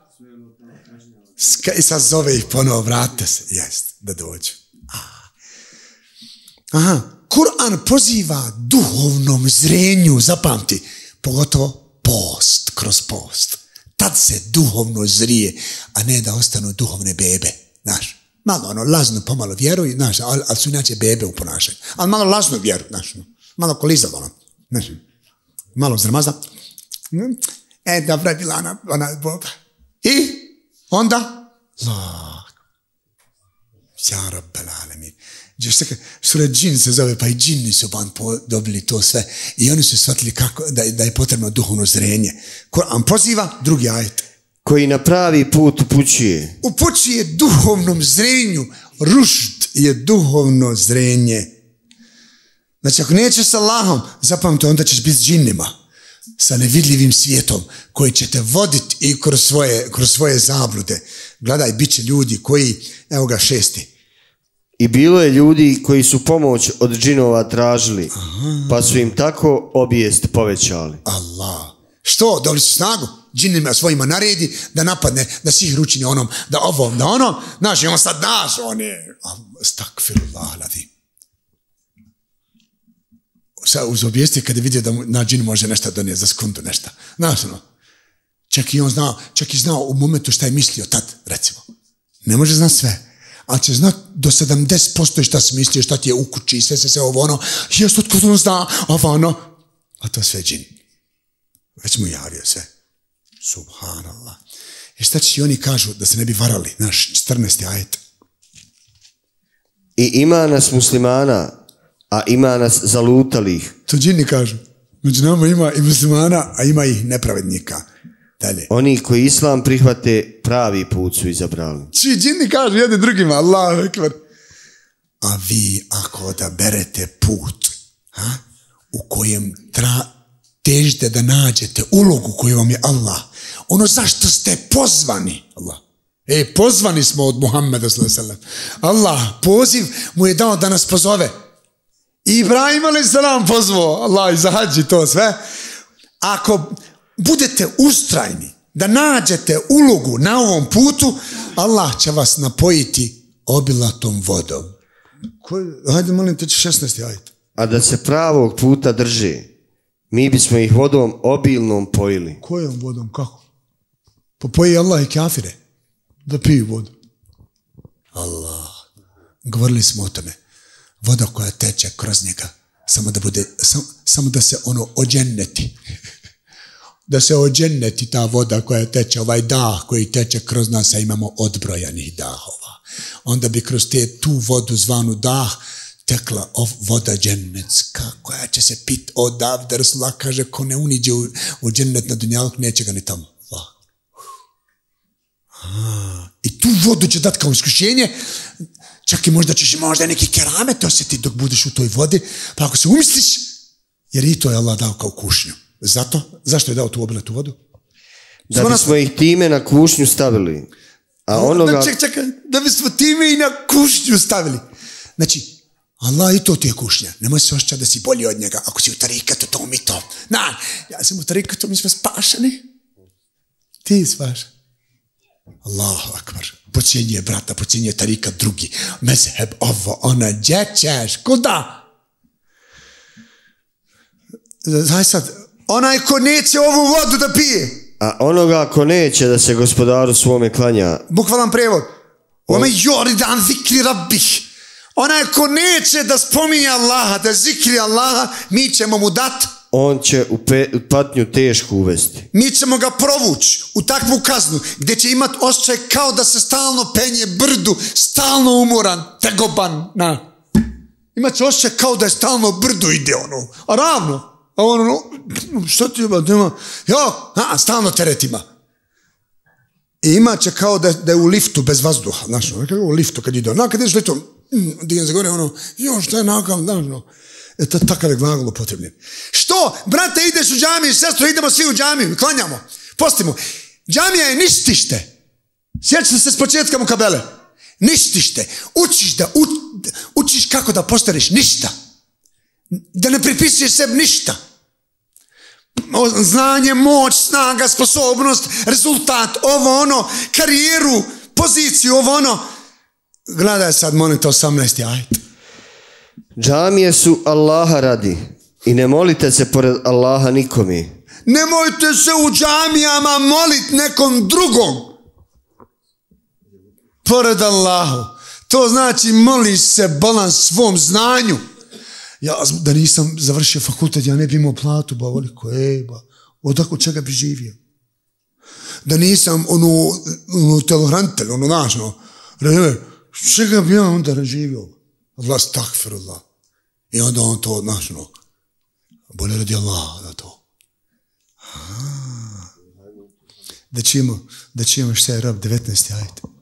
I sad zove ih ponovo, vratite se. Jest, da dođu. Aha, Kur'an poziva duhovnom zrenju, zapamti, pogotovo post, kroz post. Tad se duhovno zrije, a ne da ostanu duhovne bebe, znaš. Malo ono, lazno pomalo vjeruj, znaš, ali, ali su inače bebe u ponašanju. Ali malo lazno vjeru, znaš, ono. malo kolizalo, ono, znaš, malo zrmaza. Mm, E, dobra je bila ona, ona boba. I onda, lak. Ja rabbel alemin. Se, sura džin se zove, pa i džini su van dobili to sve. I oni su shvatili kako, da, da je potrebno duhovno zrenje. Koran poziva, drugi ajet. Koji na pravi put upućuje. Upućuje duhovnom zrenju. Rušt je duhovno zrenje. Znači, ako nećeš sa Allahom, zapamte, onda ćeš biti s džinnima. Sa nevidljivim svijetom koji će te voditi i kroz svoje, kroz svoje zablude. Gledaj, bit će ljudi koji, evo ga šesti, I bilo je ljudi koji su pomoć od džinova tražili, pa su im tako obijest povećali. Allah. Što? Dobili su snagu? Džinima svojima naredi da napadne, da sihir učini onom, da ovom, da onom. Znaš, i on sad daš, on je... Stakfirullah, ladim. Sad uz obijesti kada vidio da na džinu može nešto donijeti za sekundu, nešto. Znaš, ono. Čak i on znao, čak i znao u momentu šta je mislio tad, recimo. Ne može znati sve. Ali će znat do 70% šta si mislio, šta ti je u kući, sve se sve ovo ono. Jes, otkud on zna, ovo ono. A to sve džin. Već mu javio sve. Subhanallah. I šta će oni kažu da se ne bi varali, naš 14. ajet. I ima nas muslimana, a ima nas zalutalih. To džini kažu. Među nama ima i muslimana, a ima i nepravednika. Dalje. Oni koji islam prihvate, pravi put su izabrali. Svi džini kažu jedni drugima, Allahu ekber. A vi ako odaberete put ha, u kojem tra, težite da nađete ulogu koju vam je Allah, ono zašto ste pozvani, Allah. E, pozvani smo od Muhammeda sallallahu Allah, poziv mu je dao da nas pozove. Ibrahim salam pozvao, Allah, i to sve. Ako budete ustrajni, da nađete ulogu na ovom putu, Allah će vas napojiti obilatom vodom. Koji, hajde molim te 16. ajde. A da se pravog puta drže, mi bismo ih vodom obilnom pojili. Kojom vodom, kako? Pa poji Allah i kafire da piju vodu. Allah. Govorili smo o tome. Voda koja teče kroz njega. Samo da bude, sam, samo da se ono ođenneti. Da se ođenneti ta voda koja teče, ovaj dah koji teče kroz nas, a imamo odbrojanih dahova. Onda bi kroz te tu vodu zvanu dah tekla ov voda džennetska koja će se pit odavde. Rasulullah kaže ko ne uniđe u, u džennet na dunjalku neće ga ni tamo. Allah. A, I tu vodu će dati kao iskušenje. Čak i možda ćeš možda neki keramet osjetiti dok budeš u toj vodi. Pa ako se umisliš, jer i to je Allah dao kao kušnju. Zato, zašto je dao tu obiletu vodu? Da Smo bismo ih time na kušnju stavili. A onoga... Da, ček, čekaj, da bismo time i na kušnju stavili. Znači, Allah i to ti je kušnja. Nemoj se osjećati da si bolji od njega. Ako si u tarikatu, to mi to. Na, ja sam u tarikatu, mi smo spašani. Ti spašan. Allahu akbar. Pocijenje brata, pocijenje tarika drugi. Mezheb, ovo, ona, gdje ćeš? Kuda? Zaj sad, onaj ko neće ovu vodu da pije. A onoga ko neće da se gospodaru svome klanja, Bukvalan prevod. Ome joridan zikri rabbih. Onaj ko neće da spominje Allaha, da zikri Allaha, mi ćemo mu dat, on će u, pe, patnju tešku uvesti. mi ćemo ga provući u takvu kaznu, gdje će imat osjećaj kao da se stalno penje brdu, stalno umoran, tegoban, na. Imat će osjećaj kao da je stalno brdu ide ono, a ravno. A ono, no, što ti ima, nema, jo, a, stalno teret ima. I imat će kao da, da je u liftu bez vazduha, znaš, ono, kako u liftu kad ide, no, kad ideš liftom, mm, digan za gore, ono, jo, šta je nakav, znaš, no. E, to, takav je glagol upotrebljen. Što? Brate, ideš u džamiju, sestro, idemo svi u džamiju, klanjamo, postimo. Džamija je ništište. Sjećate se s početka kabele. Ništište. Učiš da, u, učiš kako da postaneš ništa. Da ne pripisuješ sebi ništa. Znanje, moć, snaga, sposobnost, rezultat, ovo ono, karijeru, poziciju, ovo ono. Gledaj sad, molim te, 18. ajet. Džamije su Allaha radi i ne molite se pored Allaha nikome. Nemojte se u džamijama molit nekom drugom. Pored Allahu. To znači moliš se balans svom znanju. Ja da nisam završio fakultet, ja ne bi imao platu, ba voliko, ej, ba, odako čega bi živio. Da nisam ono, ono telohrantelj, ono nažno, razumiješ, čega bi ja onda živio? Allah, stakfirullah. I onda on to, nažno, bolje radi Allah da to. Da čujemo, da čujemo šta je rab 19. ajte.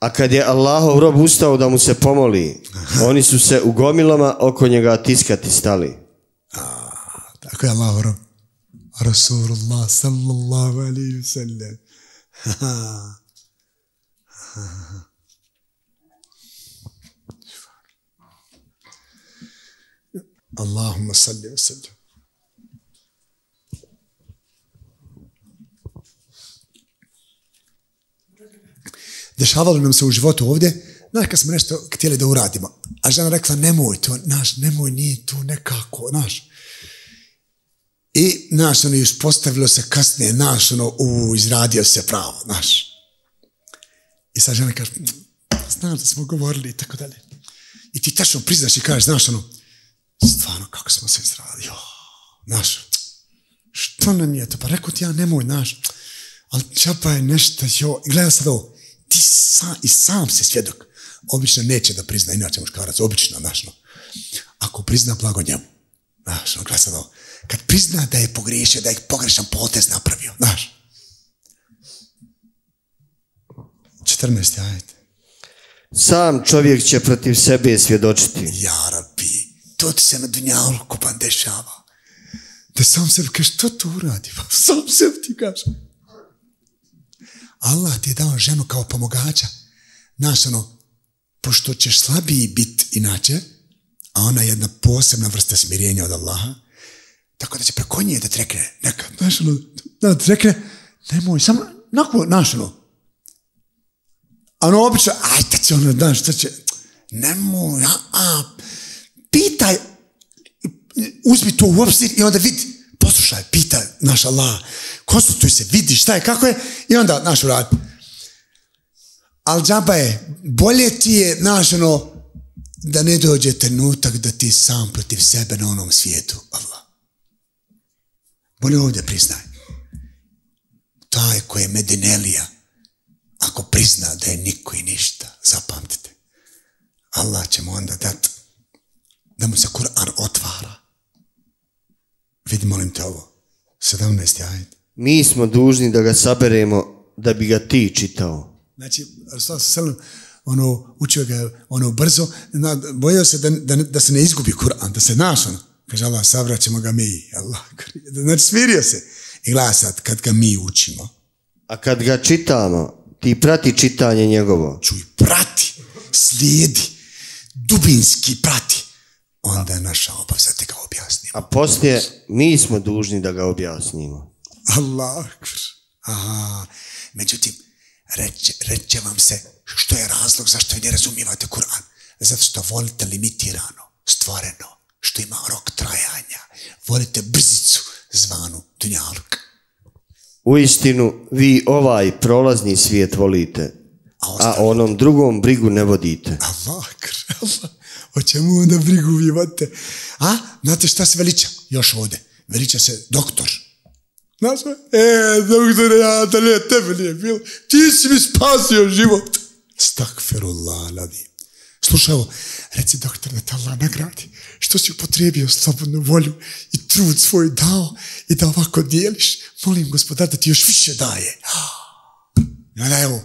A kad je Allahov rob ustao da mu se pomoli, oni su se u gomilama oko njega tiskati stali. Tako je Allah rob. Rasulullah sallallahu alaihi wa sallam. Allahumma salli wa sallam. Dešavalo nam se u životu ovdje, znaš kad smo nešto htjeli da uradimo, a žena rekla nemoj to, naš, nemoj, nije tu nekako, naš. I, naš, ono, i uspostavilo se kasnije, naš, ono, u, izradio se pravo, naš. I sad žena kaže, znam da smo govorili i tako dalje. I ti tačno priznaš i kažeš, znaš, ono, stvarno, kako smo se izradili, jo, naš, što nam je to, pa rekao ti ja, nemoj, naš, ali čapa je nešto, jo, gledaj sad ovo, ti sam, i sam se svjedok. Obično neće da prizna, inače muškarac, obično, znaš. Ako prizna, blago njemu. Znaš, no, gledaj sad ovo. Kad prizna da je pogriješio, da je pogrešan potez napravio, znaš. 14. ajde. Sam čovjek će protiv sebe svjedočiti. Ja, rabi, to ti se na dunjalku pan dešava. Da sam sebi kaže, što to uradi? Sam sebi ti kaže. Allah ti je dao ženu kao pomogača. Znaš, ono, pošto ćeš slabiji bit inače, a ona je jedna posebna vrsta smirenja od Allaha, tako da će preko nje da ti rekne, neka, znaš, ono, da ti rekne, nemoj, samo, nako, znaš, ono, a ono obično, aj, da će ono, znaš, šta će, nemoj, a, a, pitaj, uzmi to u obzir i onda vidi, poslušaj, pitaj, naš Allah, konsultuj se, vidi šta je, kako je, i onda, naš urad. Ali džaba je, bolje ti je, naš, ono, da ne dođe trenutak da ti sam protiv sebe na onom svijetu, Allah. Bolje ovdje priznaj. Taj koji je Medinelija, ako prizna da je niko i ništa, zapamtite. Allah će mu onda dati da mu se Kur'an otvara. Vidi, molim te ovo. 17. ajd. Mi smo dužni da ga saberemo da bi ga ti čitao. Znači, Rasul sallam, ono, učio ga ono brzo, na, bojao se da, da, da se ne izgubi Kur'an, da se naš ono. Kaže Allah, sabrat ćemo ga mi. Allah, znači, smirio se. I gleda sad, kad ga mi učimo, A kad ga čitamo, ti prati čitanje njegovo. čuj, prati, slijedi, dubinski prati, onda je naša obaveza da ti ga objasnimo. A poslije mi smo dužni da ga objasnimo. Allah. Aha. Međutim, reće, reće vam se što je razlog zašto vi ne razumijevate Kur'an. Zato što volite limitirano, stvoreno, što ima rok trajanja. Volite brzicu zvanu Dunjaluk. U istinu, vi ovaj prolazni svijet volite, A a onom drugom brigu ne vodite. Allah, Allah. O čemu onda brigu vodite? A, znate šta se veliča? Još ovdje. Veliča se doktor. Znaš? E, doktore, ja da ne, tebe nije bilo. Ti si mi spasio život. Stakfirullah, ladim. Slušaj ovo, reci doktor da te Allah nagradi. Što si upotrijebio slobodnu volju i trud svoj dao i da ovako dijeliš. Molim gospodar da ti još više daje. Ja, evo,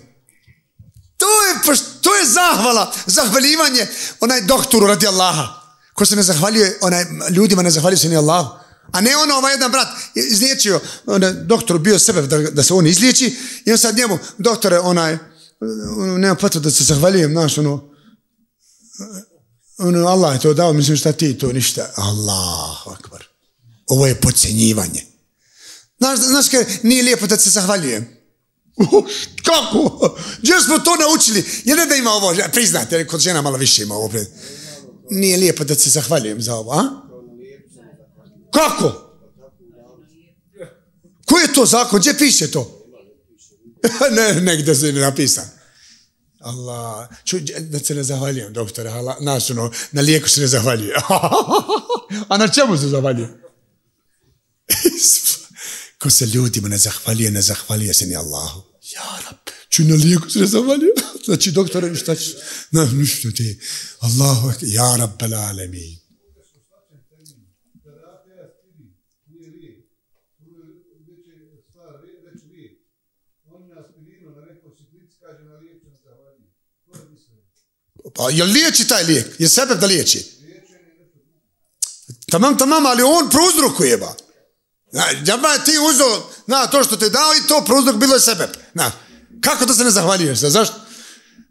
to je, poš- to je zahvala, zahvaljivanje onaj doktoru radi Allaha. Ko se ne zahvaljuje, onaj, ljudima ne zahvaljuje se ni Allahu. A ne ono, ovaj jedan brat je izliječio, onaj, doktor bio sebe da, da se on izliječi i on sad njemu, doktore, onaj, ono, nema potrebe da se zahvaljujem, znaš, ono, ono, Allah je to dao, mislim šta ti to ništa. Allah, akbar. Ovo je podcjenjivanje. Znaš, znaš nije lijepo da se zahvaljujem. Kako? Gdje smo to naučili? Je ne da ima ovo, priznate, jer kod žena malo više ima ovo. Nije lijepo da se zahvaljujem za ovo, a? Kako? Koji je to zakon? Gdje piše to? ne, negdje se ne napisan. Allah, čuj, da se ne zahvaljujem, doktore, znaš, ono, na lijeku se ne zahvaljuje. A na čemu se zahvaljuje? Ko se ljudima ne zahvaljuje, ne zahvaljuje se ni Allahu. Ja rab, čuj, na lijeku se ne zahvaljuje. Znači, doktore, šta ćeš? Na, ništa ti. Allahu, ja rabbal alemin. Pa jel liječi taj lijek? Je sebe da liječi? Tamam, tamam, ali on prouzrokuje ba. Džaba je ti uzeo, na, to što te dao i to prouzrok bilo je sebe. Na, kako da se ne zahvaljuješ? Zašto?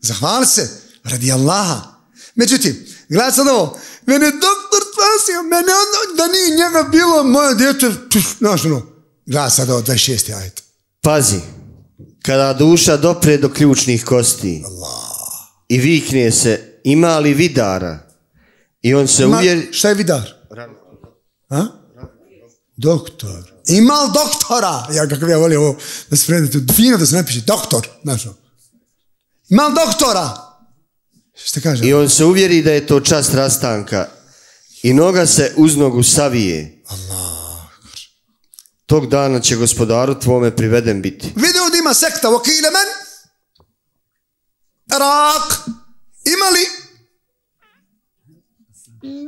Zahvali se radi Allaha. Međutim, gledaj sad ovo, mene doktor spasio, mene ono, da nije njega bilo moje djete, znaš ono, gledaj sad ovo, 26. ajet. Pazi, kada duša dopre do ključnih kosti i vikne se, ima li vidara? I on se Ma, uvjeri... šta je vidar? A? Doktor. Ima li doktora? Ja kako ja volim ovo da se predete. Fino da se napiše doktor. Znaš ono. Ima li doktora? Šta kaže? I on se uvjeri da je to čast rastanka i noga se uz nogu savije. Allah. Tog dana će gospodaru tvome priveden biti. Vidi ovdje ima sekta. Vakile men? Irak. Ima li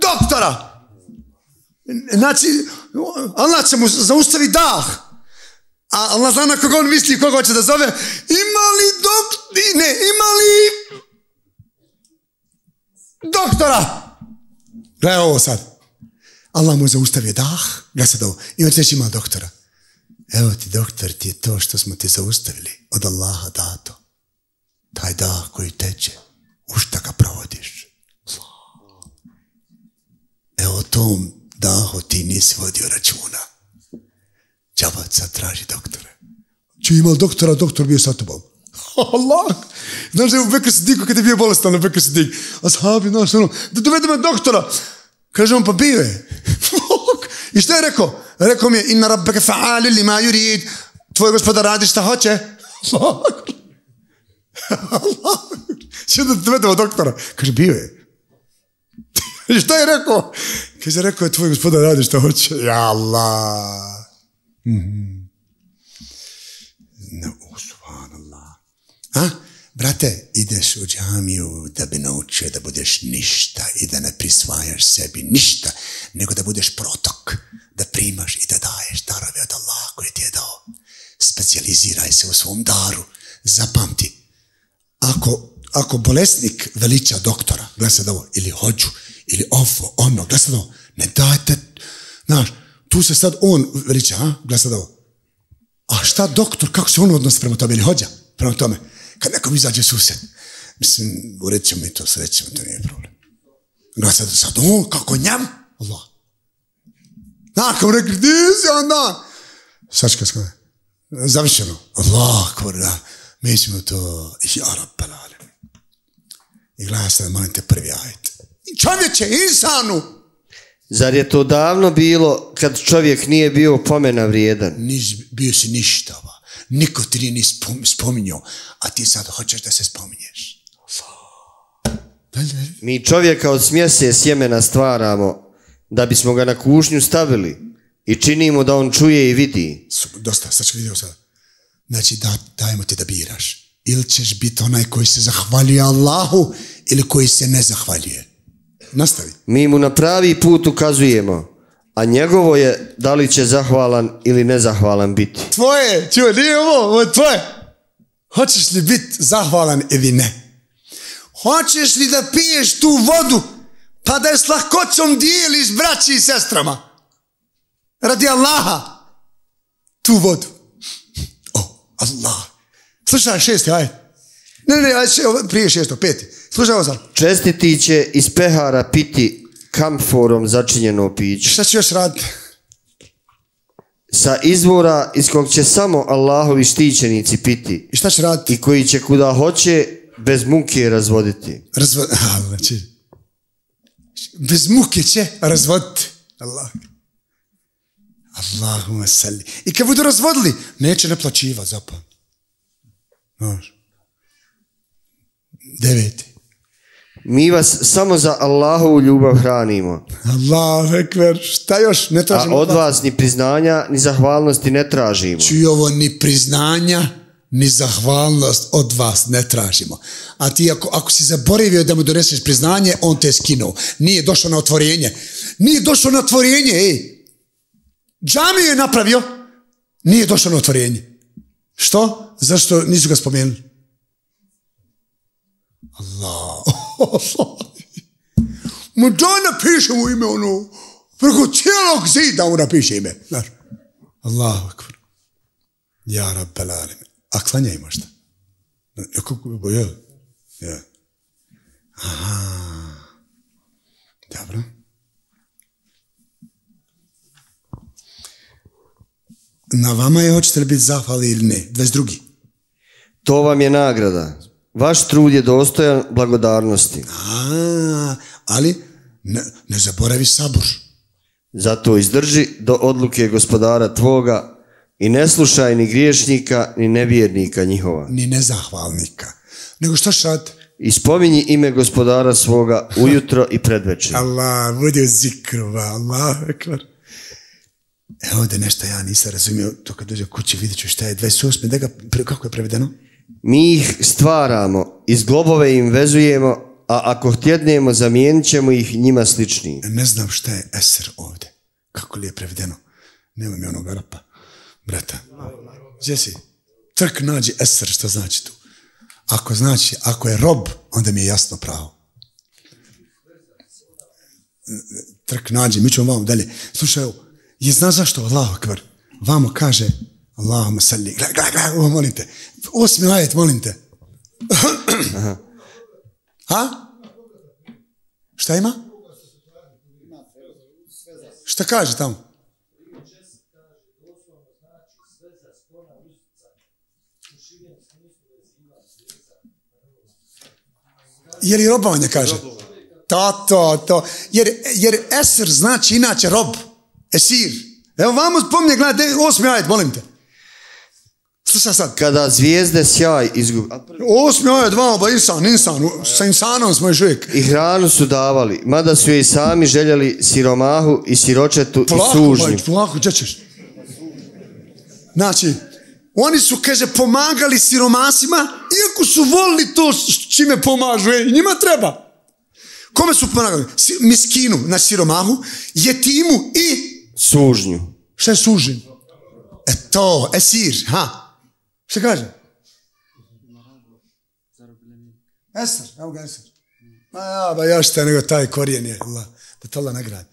doktora? Znači, Allah će mu zaustavi dah. A Allah zna na koga on misli, koga hoće da zove. Ima li dok... Ne, ima li... Doktora! Gledaj ovo sad. Allah mu zaustavio dah. Gledaj sad ovo. I on će reći ima doktora. Evo ti doktor ti je to što smo ti zaustavili. Od Allaha dato. Taj dah koji teče. U šta ga provodiš? Evo tom dahu ti nisi vodio računa. Džabat sad traži doktore. Ču imao doktora, doktor bio sa tobom. Allah! Znaš da je u Bekr Sidiku kad je bio bolestan na Bekr Sidik. Ashabi, znaš, ono, da dovede me doktora. Kaže on, pa bio je. I šta je rekao? Rekao mi je, inna rabbeke fa'ali li ma yurid. Tvoj gospodar radi šta hoće. Allah! Allah! Što da dovedemo doktora? Kaže, bio je. I šta je rekao? Kaže, rekao je tvoj gospodar radi šta hoće. Ja Allah. Mhm. No, subhanallah. A? Brate, ideš u džamiju da bi naučio da budeš ništa i da ne prisvajaš sebi ništa, nego da budeš protok, da primaš i da daješ darove od Allaha koji ti je dao. Specijaliziraj se u svom daru. Zapamti, ako, ako bolesnik veliča doktora, gledaj sad ovo, ili hođu, ili ovo, ono, gledaj sad ovo, ne dajte, znaš, tu se sad on veliča, a? ovo. A šta doktor, kako se on odnosi prema tome, ili hođa prema tome? Kad nekom izađe sused, mislim, uredit ćemo mi to, ćemo, to nije problem. Gledaj sad, on, kako njam, Allah. Nakon rekli, di si onda? Sačka skada. Završeno. Allah, akbar, da. Mi to, ja rabbal. I gledaj sad, molim te, prvi ajet. Čovječe, insanu! Zar je to davno bilo kad čovjek nije bio pomena vrijedan? Nis, bio si ništava. Niko ti nije ni spom, spominjao, a ti sad hoćeš da se spominješ. Mi čovjeka od smjese sjemena stvaramo da bismo ga na kušnju stavili i činimo da on čuje i vidi. Dosta, sad ću vidio sada. Znači, da, dajmo ti da biraš. Ili ćeš biti onaj koji se zahvaljuje Allahu ili koji se ne zahvaljuje. Nastavi. Mi mu na pravi put ukazujemo, a njegovo je da li će zahvalan ili nezahvalan biti. Tvoje, čuj, nije ovo, ovo je tvoje. Hoćeš li biti zahvalan ili ne? Hoćeš li da piješ tu vodu, pa da je s lahkoćom dijeliš braći i sestrama? Radi Allaha. Tu vodu. O, Allah. Slušaj šesti, aj. Ne, ne, aj, prije šesto, peti. Slušaj sad. Čestiti će iz pehara piti kamforom začinjeno piće. Šta ću još raditi? Sa izvora iz kog će samo Allahovi štićenici piti I šta će raditi? i koji će kuda hoće bez muke razvoditi. Razvo... A, znači, bez muke će razvoditi. Allah. Allahumma salli. I kad budu razvodili, neće ne plaćiva zapam. Znaš. Deveti. Mi vas samo za Allahovu ljubav hranimo, Allah ekber, šta još? Ne a tražimo od vas ni priznanja ni zahvalnosti ne tražimo. Čuj ovo ni priznanja, ni zahvalnost od vas ne tražimo. A ti ako, ako si zaboravio da mu doneseš priznanje, on te je skinuo. Nije došao na otvorenje. Nije došao na otvorenje, ej. Džamiju je napravio, nije došao na otvorenje. Što? Zašto nisu ga spomenuli? Allah. Mu da napiše mu ime ono, preko cijelog zida mu napiše ime. Znaš. Allahu akbar. Ja rabbel alamin. A klanjaj možda. Ja, kako bi? Je. Aha. Dobro. Na vama je hoćete li biti zahvali ili ne? 22. To vam je nagrada. Vaš trud je dostojan blagodarnosti. A, ali ne, ne zaboravi sabor. Zato izdrži do odluke gospodara tvoga i ne slušaj ni griješnika ni nevjernika njihova. Ni nezahvalnika. Nego što šad? I spominji ime gospodara svoga ujutro i predvečer. Allah, budi u zikru, Allah, ekvar. Evo ovdje nešto ja nisam razumio, to kad dođe kući vidjet ću šta je 28. Da ga, kako je prevedeno? Mi ih stvaramo, iz globove im vezujemo, a ako htjednemo zamijenit ćemo ih njima sličnijim. Ne znam šta je eser ovdje. Kako li je prevedeno? Nema mi onog arapa. Brata. Gdje si? Trk nađi eser, što znači tu? Ako znači, ako je rob, onda mi je jasno pravo. Trk nađi, mi ćemo vamo dalje. Slušaj, je zna zašto Allah akvar? Vamo kaže, Allahumma salli, gledaj, gledaj, gledaj, ovo molim te. Osmi ajet, molim te. Ha? Šta ima? Šta kaže tamo? Je li robovanje kaže? To, to, to. Jer, jer eser znači inače rob. Esir. Evo vamo spominje, gledaj, osmi ajet, molim te. Slušaj sad. Kada zvijezde sjaj izgubi... Osmi ajet, vamo, ba insan, insan. u- Sa insanom smo još uvijek. I hranu su davali, mada su je i sami željeli siromahu i siročetu i sužnju. bajt, polako, gdje ćeš? Znači, Oni su, kaže, pomagali siromasima, iako su volili to čime pomažu. E, njima treba. Kome su pomagali? Miskinu, na siromahu, jetimu i... Sužnju. Šta je sužen? E to, esir, ha. Šta kaže? Esar, evo ga esar. Ma ja, ba još šta nego taj korijen je, Allah, da Allah nagradi.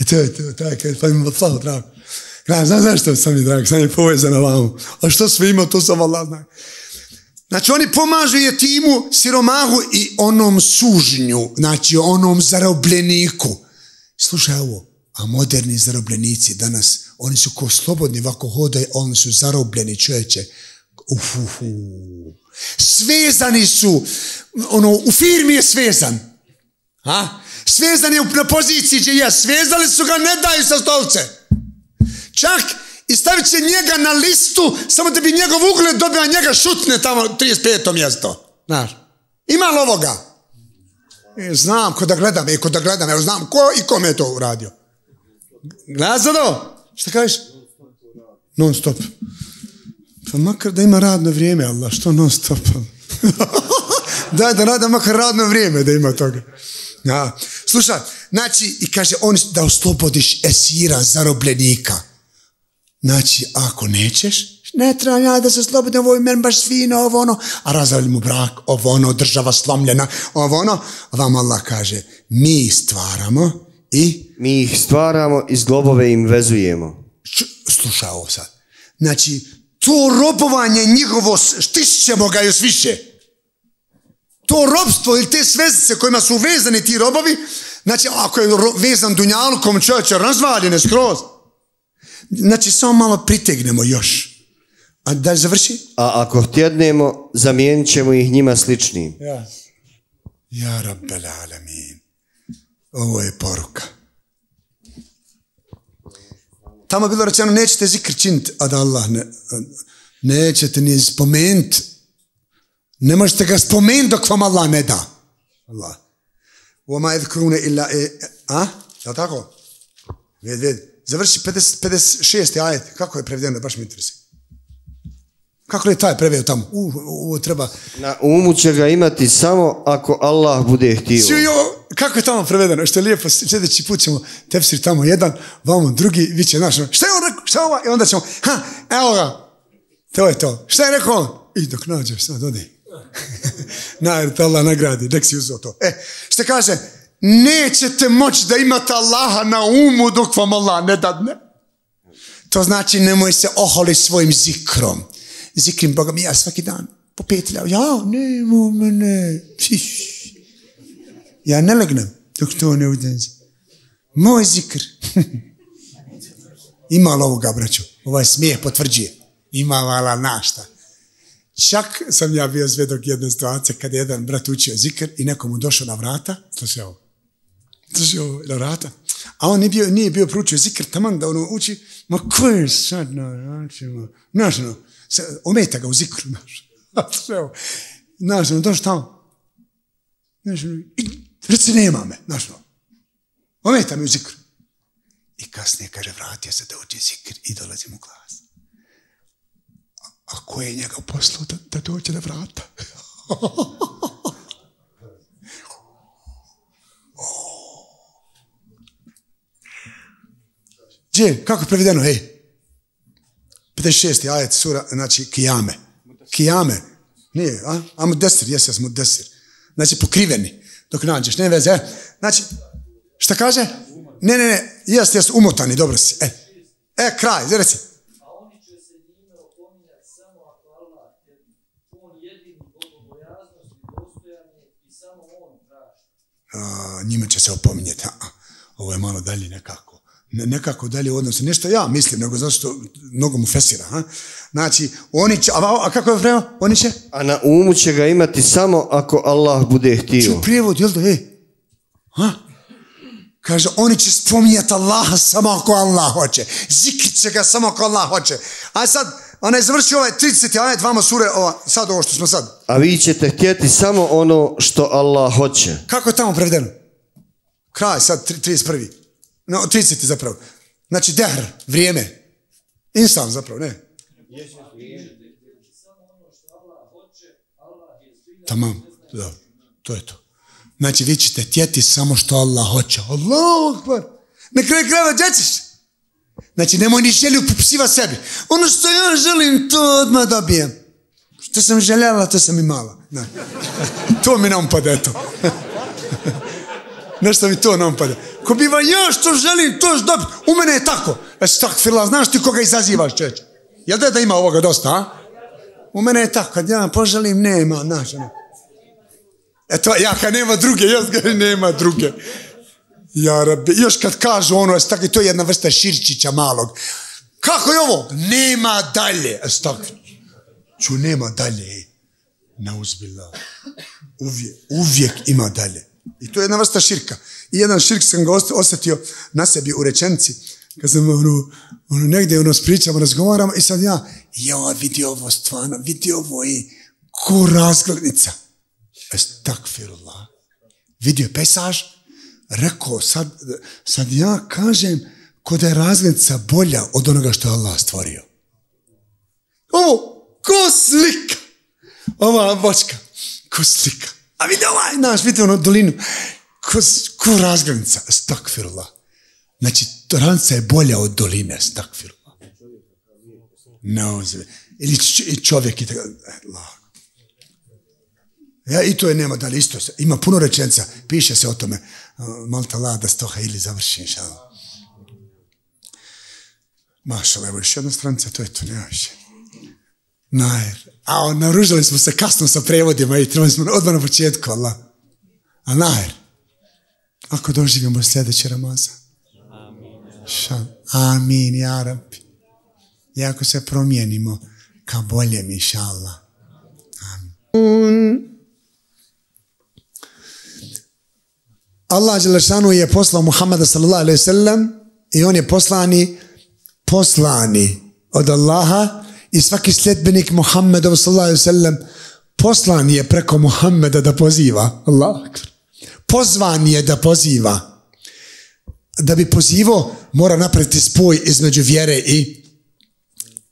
E to je to, taj kaj, pa ima slavu drago. Ja, znam zašto sam mi drag, sam je povezan ovamo. A što sve ima, to sam Allah zna. Znači oni pomažu jetimu, siromahu i onom sužnju, znači onom zarobljeniku. Slušaj ovo, a moderni zarobljenici danas, oni su ko slobodni, ovako hodaju, oni su zarobljeni čovječe. Uf, uf. Svezani su, ono, u firmi je svezan. A? Svezan je na poziciji gdje je, svezali su ga, ne daju sa stolce. Čak i stavit će njega na listu, samo da bi njegov ugled dobio, a njega šutne tamo 35. mjesto. Znaš, ima li ovoga? E, znam, ko da gledam, e, ko da gledam, evo znam ko i kome je to uradio. Gledaš za to? Šta kažeš? Non stop. Pa makar da ima radno vrijeme, Allah, što non stop? Daj da rada makar radno vrijeme da ima toga. Ja. Slušaj, znači, i kaže, on da oslobodiš esira, zarobljenika. Znači, ako nećeš, ne trebam ja da se slobodim, ovo je meni baš fino, ovo ono, a razvali mu brak, ovo ono, država slomljena, ovo ono, a vam Allah kaže, mi stvaramo i Mi ih stvaramo i zglobove im vezujemo. Slušaj ovo sad. Znači, to robovanje njihovo, stišćemo ga još više. To robstvo ili te svezice kojima su vezani ti robovi, znači ako je vezan dunjalkom čovječe razvaljene skroz, znači samo malo pritegnemo još. A da završi? A ako htjednemo, zamijenit ćemo ih njima sličnim. Ja. Ja rabbel alamin. Ovo je poruka. Tamo bilo rečeno nećete zikr činiti, a da Allah ne, nećete ni spomenuti. Ne možete ga spomenuti dok vam Allah ne da. Allah. Oma edkrune illa e, a? Je li tako? Ved, ved. Završi 50, 56. ajet. Kako je prevedeno? Baš mi interesuje. Kako je taj preveo tamo? U, ovo treba... Na umu će ga imati samo ako Allah bude htio. Svi, jo, kako je tamo prevedeno? Što je lijepo, sljedeći put ćemo tefsir tamo jedan, vamo drugi, vi će naš, šta je on rekao, šta je ovo? I onda ćemo, ha, evo ga, to je to. Šta je rekao on? I dok nađeš, sad odi. Na, te Allah nagradi, nek si uzeo to. E, šta kaže, nećete moći da imate Allaha na umu dok vam Allah ne dadne. To znači nemoj se oholi svojim zikrom. Zikrim Boga mi ja svaki dan po pet ilja. Ja, ne. Šiš. Ja ne legnem dok to ne udenzi. Moj zikr. Ima li ovoga, braću? Ovaj smijeh potvrđuje. Ima vala našta. Čak sam ja bio zvedok jedne situacije kada je jedan brat učio zikr i nekomu došao na vrata. Slušaj ovo. Slušaj ovo, na vrata. A on nije bio, nije bio proučio zikr taman da ono uči. Ma ko je sad na načinu? Znaš, ono, ometa ga u zikru, znaš. Ovo. Znaš, ono, došao tamo. Znaš, ono, reci nema me, znaš, ono. Ometa me u zikru. I kasnije, kaže, vratio se da uči zikr i dolazi mu glas. A, ko je njega poslao da, da dođe na vrata? Gdje? Kako je prevedeno? Ej. 56. ajet sura, znači kijame. Kijame. Nije, a? A mudesir, jes, jes, mudesir. Znači pokriveni. Dok nađeš, ne veze. e. Znači, šta kaže? Ne, ne, ne, jes, jes, umotani, dobro si. E, e kraj, reci. a njime će se opominjati. A, ovo je malo dalje nekako. Ne, nekako dalje u odnosu. Nešto ja mislim, nego zato što mnogo mu fesira. A? Znači, oni će, a, a kako je vrema? Oni će? A na umu će ga imati samo ako Allah bude htio. Ču prijevod, jel da je? Ha? Kaže, oni će spominjati Allaha samo ako Allah hoće. Zikrit će ga samo ako Allah hoće. A sad, ona je završio ovaj 30. ajet vama sure, ova, sad ovo što smo sad. A vi ćete htjeti samo ono što Allah hoće. Kako je tamo prevedeno? Kraj, sad, tri- 31. No, 30 zapravo. Znači, dehr, vrijeme. Insan zapravo, ne. Tamam, da, to je to. Znači, vi ćete tjeti samo što Allah hoće. Allah, akbar. Na kraju krava djećeš. Znači, nemoj ni želju popsiva sebi. Ono što ja želim, to odmah dobijem. Što sam željela, to sam imala. Da. To mi nam pa eto. Nešto mi to nam pada. Ko biva, ja što želim, to što dobiti. U mene je tako. Estakfirullah, znaš ti koga izazivaš, čeče? Jel da da ima ovoga dosta, a? U mene je tako, kad ja poželim, nema, znaš, ono. Eto, ja kad nema druge, ja ga nema druge. Ja, rabi, još kad kažu ono, jest tako, to je jedna vrsta širčića malog. Kako je ovo? Nema dalje. Jest tako. Ču, nema dalje. Neuzbila. Uvijek, uvijek ima dalje. I to je jedna vrsta širka. I jedan širk sam ga osjetio na sebi u rečenici. Kad sam ono, ono negdje ono spričamo, razgovaramo i sad ja, ja vidi ovo stvarno, vidi ovo i ko razglednica. Estakfirullah. Vidio je pesaž, rekao, sad, sad ja kažem ko da je razglednica bolja od onoga što je Allah stvorio. Ovo, ko slika. Ova bočka, ko slika. A vidi ovaj, naš, vidi ono dolinu. Ko, ko razglednica, estakfirullah. Znači, razglednica je bolja od doline, estakfirullah. No, ili čovjek i tako. Ja, I to je nema dalje, isto se, ima puno rečenica, piše se o tome, malta la da stoha ili završi, inšala. Mašala, evo još jedna stranica, to je to, nema više. Najer. A naružili smo se kasno sa prevodima i trebali smo odmah na početku, Allah. A najer. Ako doživimo sljedeći Ramazan. Amin. Amin, ja Rabbi. I ako se promijenimo ka boljem, inša Allah. Amin. Allah Đelešanu je poslao Muhammada sallallahu alaihi sallam i on je poslani poslani od Allaha i svaki sljedbenik Muhammedov sallallahu sallam poslan je preko Muhammeda da poziva. Allah. Pozvan je da poziva. Da bi pozivo mora napraviti spoj između vjere i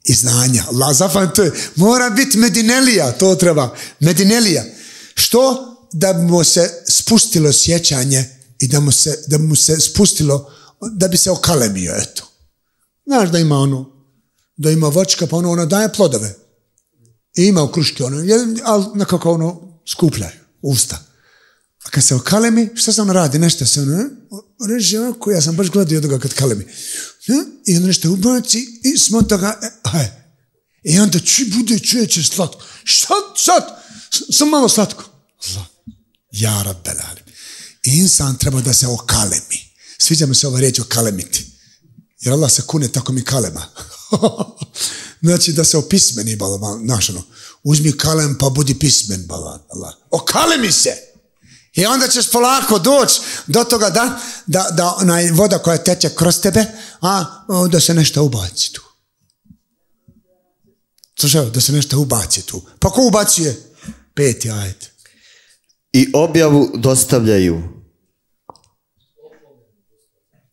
i znanja. Allah zapamtuje. Mora biti medinelija, to treba. Medinelija. Što? Da mu se spustilo sjećanje i da mu se, da mu se spustilo, da bi se okalemio, eto. Znaš da ima ono, da ima vočka, pa ono, ona daje plodove. I ima u kruške, ono, ali nekako ono, skupljaju, usta. A kad se okalemi, šta se ono radi? Nešto se ono, eh, reže ovako, ja sam baš gledao toga kad kalemi. Eh, I onda nešto ubaci i smota ga, e, aj. I onda ču, bude čujeće slatko. Šta sad? Sam malo slatko. Allah. Ja rabbel alim. I insan treba da se okalemi. Sviđa mi se ova riječ okalemiti. Jer Allah se kune tako mi kalema. znači da se opismeni, bala, znaš ono, uzmi kalem pa budi pismen, bala, Allah. Okalemi se! I onda ćeš polako doći do toga da, da, da onaj voda koja teče kroz tebe, a da se nešto ubaci tu. Slušaj, da se nešto ubaci tu. Pa ko ubacuje? Peti, ajde. I objavu dostavljaju.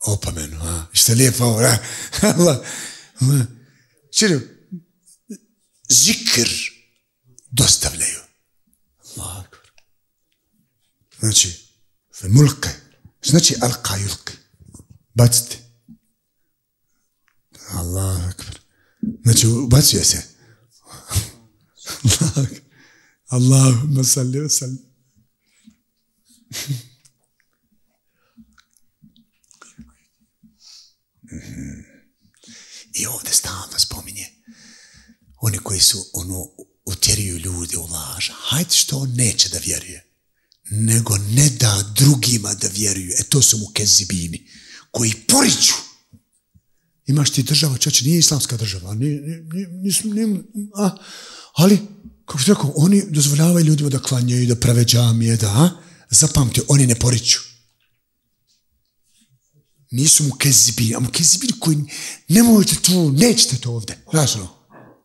opomenu, a? Što je lijepo ovo, a? Allah, Allah. Čiri, zikr dostavljaju. Allah akbar. Znači, fe mulke, znači alka yulke. Bacite. Allah akbar. Znači, ubacuje se. Allah akbar. Allahumma salli wa sallim. I ovdje stalno spominje oni koji su ono utjeruju ljude u laža. Hajde što on neće da vjeruje. Nego ne da drugima da vjeruju. E to su mu kezibini. Koji poriču. Imaš ti država, čače, nije islamska država. Nije, nije, nije, nije, a, ali, kako ti rekao, oni dozvoljavaju ljudima da klanjaju, da prave džamije, da, a? zapamti, oni ne poriču nisu mu kezibini, a mu kezibini koji nemojte tu, nećete to ovdje. Znaš ono,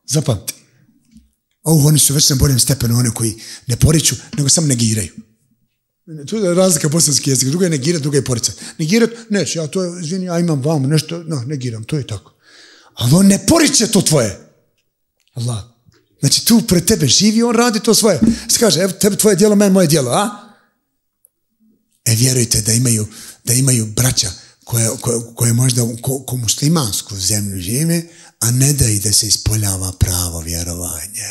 zapamti. Ovo oni su već na boljem stepenu, oni koji ne poriču, nego samo negiraju. Tu je razlika bosanski jezik, druga je negirati, druga je poricati. Negirati, neće, ja to, izvini, ja imam vam nešto, no, negiram, to je tako. Ali on ne poriče to tvoje. Allah. Znači tu pred tebe živi, on radi to svoje. Se kaže, evo tebe tvoje djelo, meni moje djelo, a? E vjerujte da imaju, da imaju braća koje, koje, koje možda ko, ko muslimansku zemlju žive, a ne da i da se ispoljava pravo vjerovanje.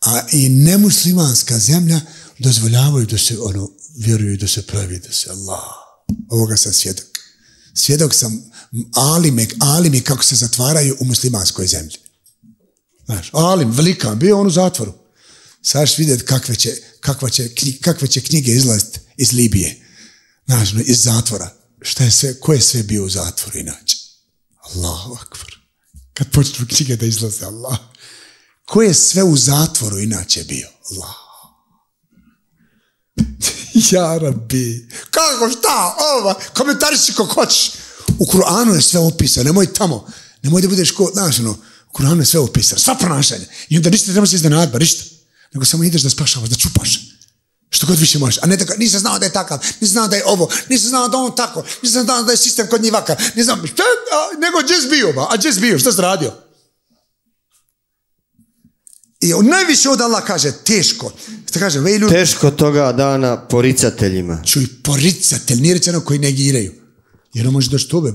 A i nemuslimanska zemlja dozvoljavaju da se ono, vjeruju da se pravi da se Allah. Ovoga sam svjedok. Svjedok sam alime, alimi kako se zatvaraju u muslimanskoj zemlji. Znaš, alim, velikan, bio on u zatvoru. Sad vidjeti kakve će, kakva će, kakve će knjige izlaziti iz Libije. Znaš, iz zatvora. Šta je sve, ko je sve bio u zatvoru inače? Allahu akbar. Kad počnu knjige da izlaze, Allah. Ko je sve u zatvoru inače bio? Allah. ja rabbi. Kako, šta, ova, komentariši kako hoćeš. U Kur'anu je sve opisano, nemoj tamo. Nemoj da budeš ko, znaš, ono, u Kur'anu je sve opisano, sva ponašanja. I onda ništa ne treba se iznenadba, ništa. Nego samo ideš da spašavaš, da čupaš. Što god više možeš. A ne da ka- nisam znao da je takav, nisam znao da je ovo, nisam znao da on tako, nisam znao da je sistem kod njih vakav, nisam znao, šta, a, nego gdje bio, ba? a gdje bio, šta si radio? I najviše od Allah kaže, teško. Šta kaže, vejlu, Teško toga dana poricateljima. čuj, poricatelj, nije rečeno koji negiraju. Jer on može doći tobe,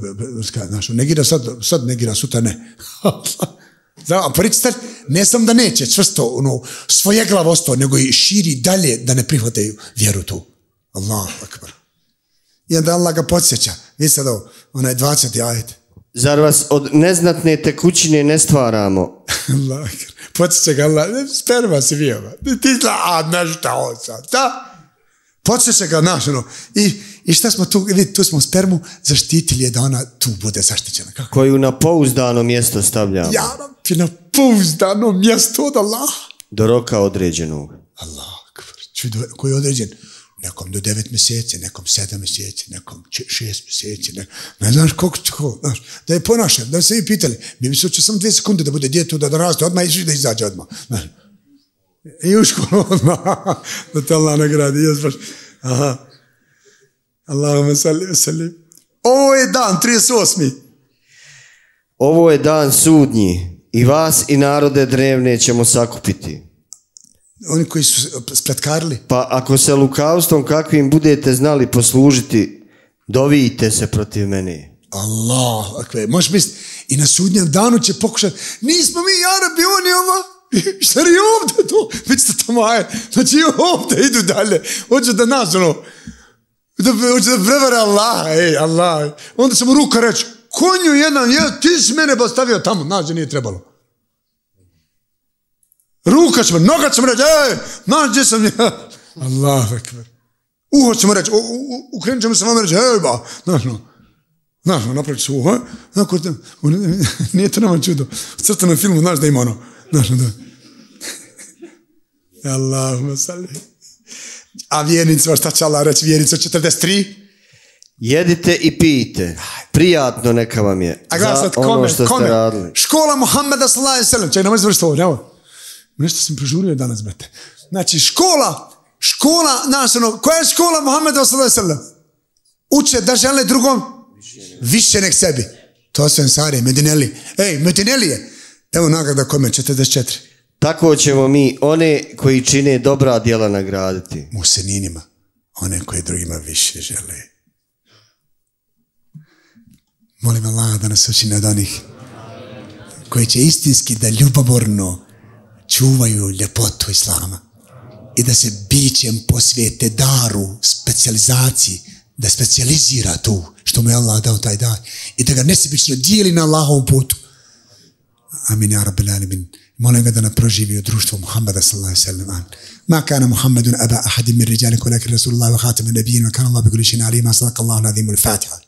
znaš, negira sad, sad negira, sutra ne. da, a poricatelj ne sam da neće čvrsto, ono, svoje glavosto, nego i širi dalje da ne prihvataju vjeru tu. Allah akbar. I onda Allah ga podsjeća. Vi sad ovo, onaj 20. ajet. Zar vas od neznatne tekućine ne stvaramo? Allah akbar. Podsjeća ga Allah, sperma si bio. Ti zna, a znaš šta on sad, da? Podsjeća ga, znaš, ono, i, i šta smo tu, vidi, tu smo spermu zaštitili je da ona tu bude zaštićena. Kako? Koju na pouzdano mjesto stavljamo. Ja rabbi, na pouzdano mjesto od Allah. Do roka određenog. Allah, akbar. Čuj, do- koji je određen? Nekom do devet mjeseci, nekom sedam mjeseci, nekom šest mjeseci, ne, ne znaš koliko, koliko, znaš, da je ponašan, da se vi pitali, mi bi se samo dvije sekunde da bude djeto, da, da raste odmah i da izađe odmah. Znaš. I u školu odmah, da te Allah nagradi, jes baš, aha. Allahumma salli wa sallim. Ovo je dan, 38. Ovo je dan sudnji i vas i narode drevne ćemo sakupiti. Oni koji su spletkarili, Pa ako se lukavstvom kakvim budete znali poslužiti, dovijte se protiv mene. Allah, akve, možeš misliti, i na sudnjem danu će pokušati, nismo mi Arabi, on je ova, šta je ovdje to, već ste tamo, znači ovdje idu dalje, hoće da nas, ono, da, da prevare Allah, ej, Allah, onda će mu ruka reći, konju jedan, je, ti si mene ba stavio tamo, da nije trebalo. Ruka će mu, noga će mu reći, ej, gdje sam ja, Allah, akbar. Uho će mu reći, ukrenut će mu se vama reći, ej ba, znaš, no, Znaš, ono, napravit ću uho, znako, nije to nama čudo. U crtanom filmu, znaš da ima ono, znaš, da. Allahumma salli. A vjernicima, šta će Allah reći, vjernica 43? Jedite i pijte. Prijatno neka vam je. A gledaj sad, ono kome, što kome? ste radili. Škola Muhammeda sallallahu alaihi sallam. Čekaj, nemoj završiti ovo, nemoj. Nešto sam prežurio danas, brate. Znači, škola, škola, znaš, ono, koja je škola Muhammeda sallallahu alaihi sallam? Uče da žele drugom više nek sebi. To su ensari, Medineli. Ej, Medinelije. Evo nagrada kome, 44. Tako ćemo mi one koji čine dobra djela nagraditi. Museninima. One koje drugima više žele. Molim Allah da nas učini od onih koji će istinski da ljubomorno čuvaju ljepotu Islama i da se bićem posvijete daru, specijalizaciji, da specijalizira tu što mu je Allah dao taj dar i da ga nesebično dijeli na Allahovom putu. Amin ja rabbil alamin. Da nam proživi u društvu Muhammeda sallallahu alaihi sallam. Amin. ما كان محمد أبا أحد من رجالكم ولكن رسول الله وخاتم النبيين وكان الله بكل شيء عليما صدق الله العظيم الفاتحة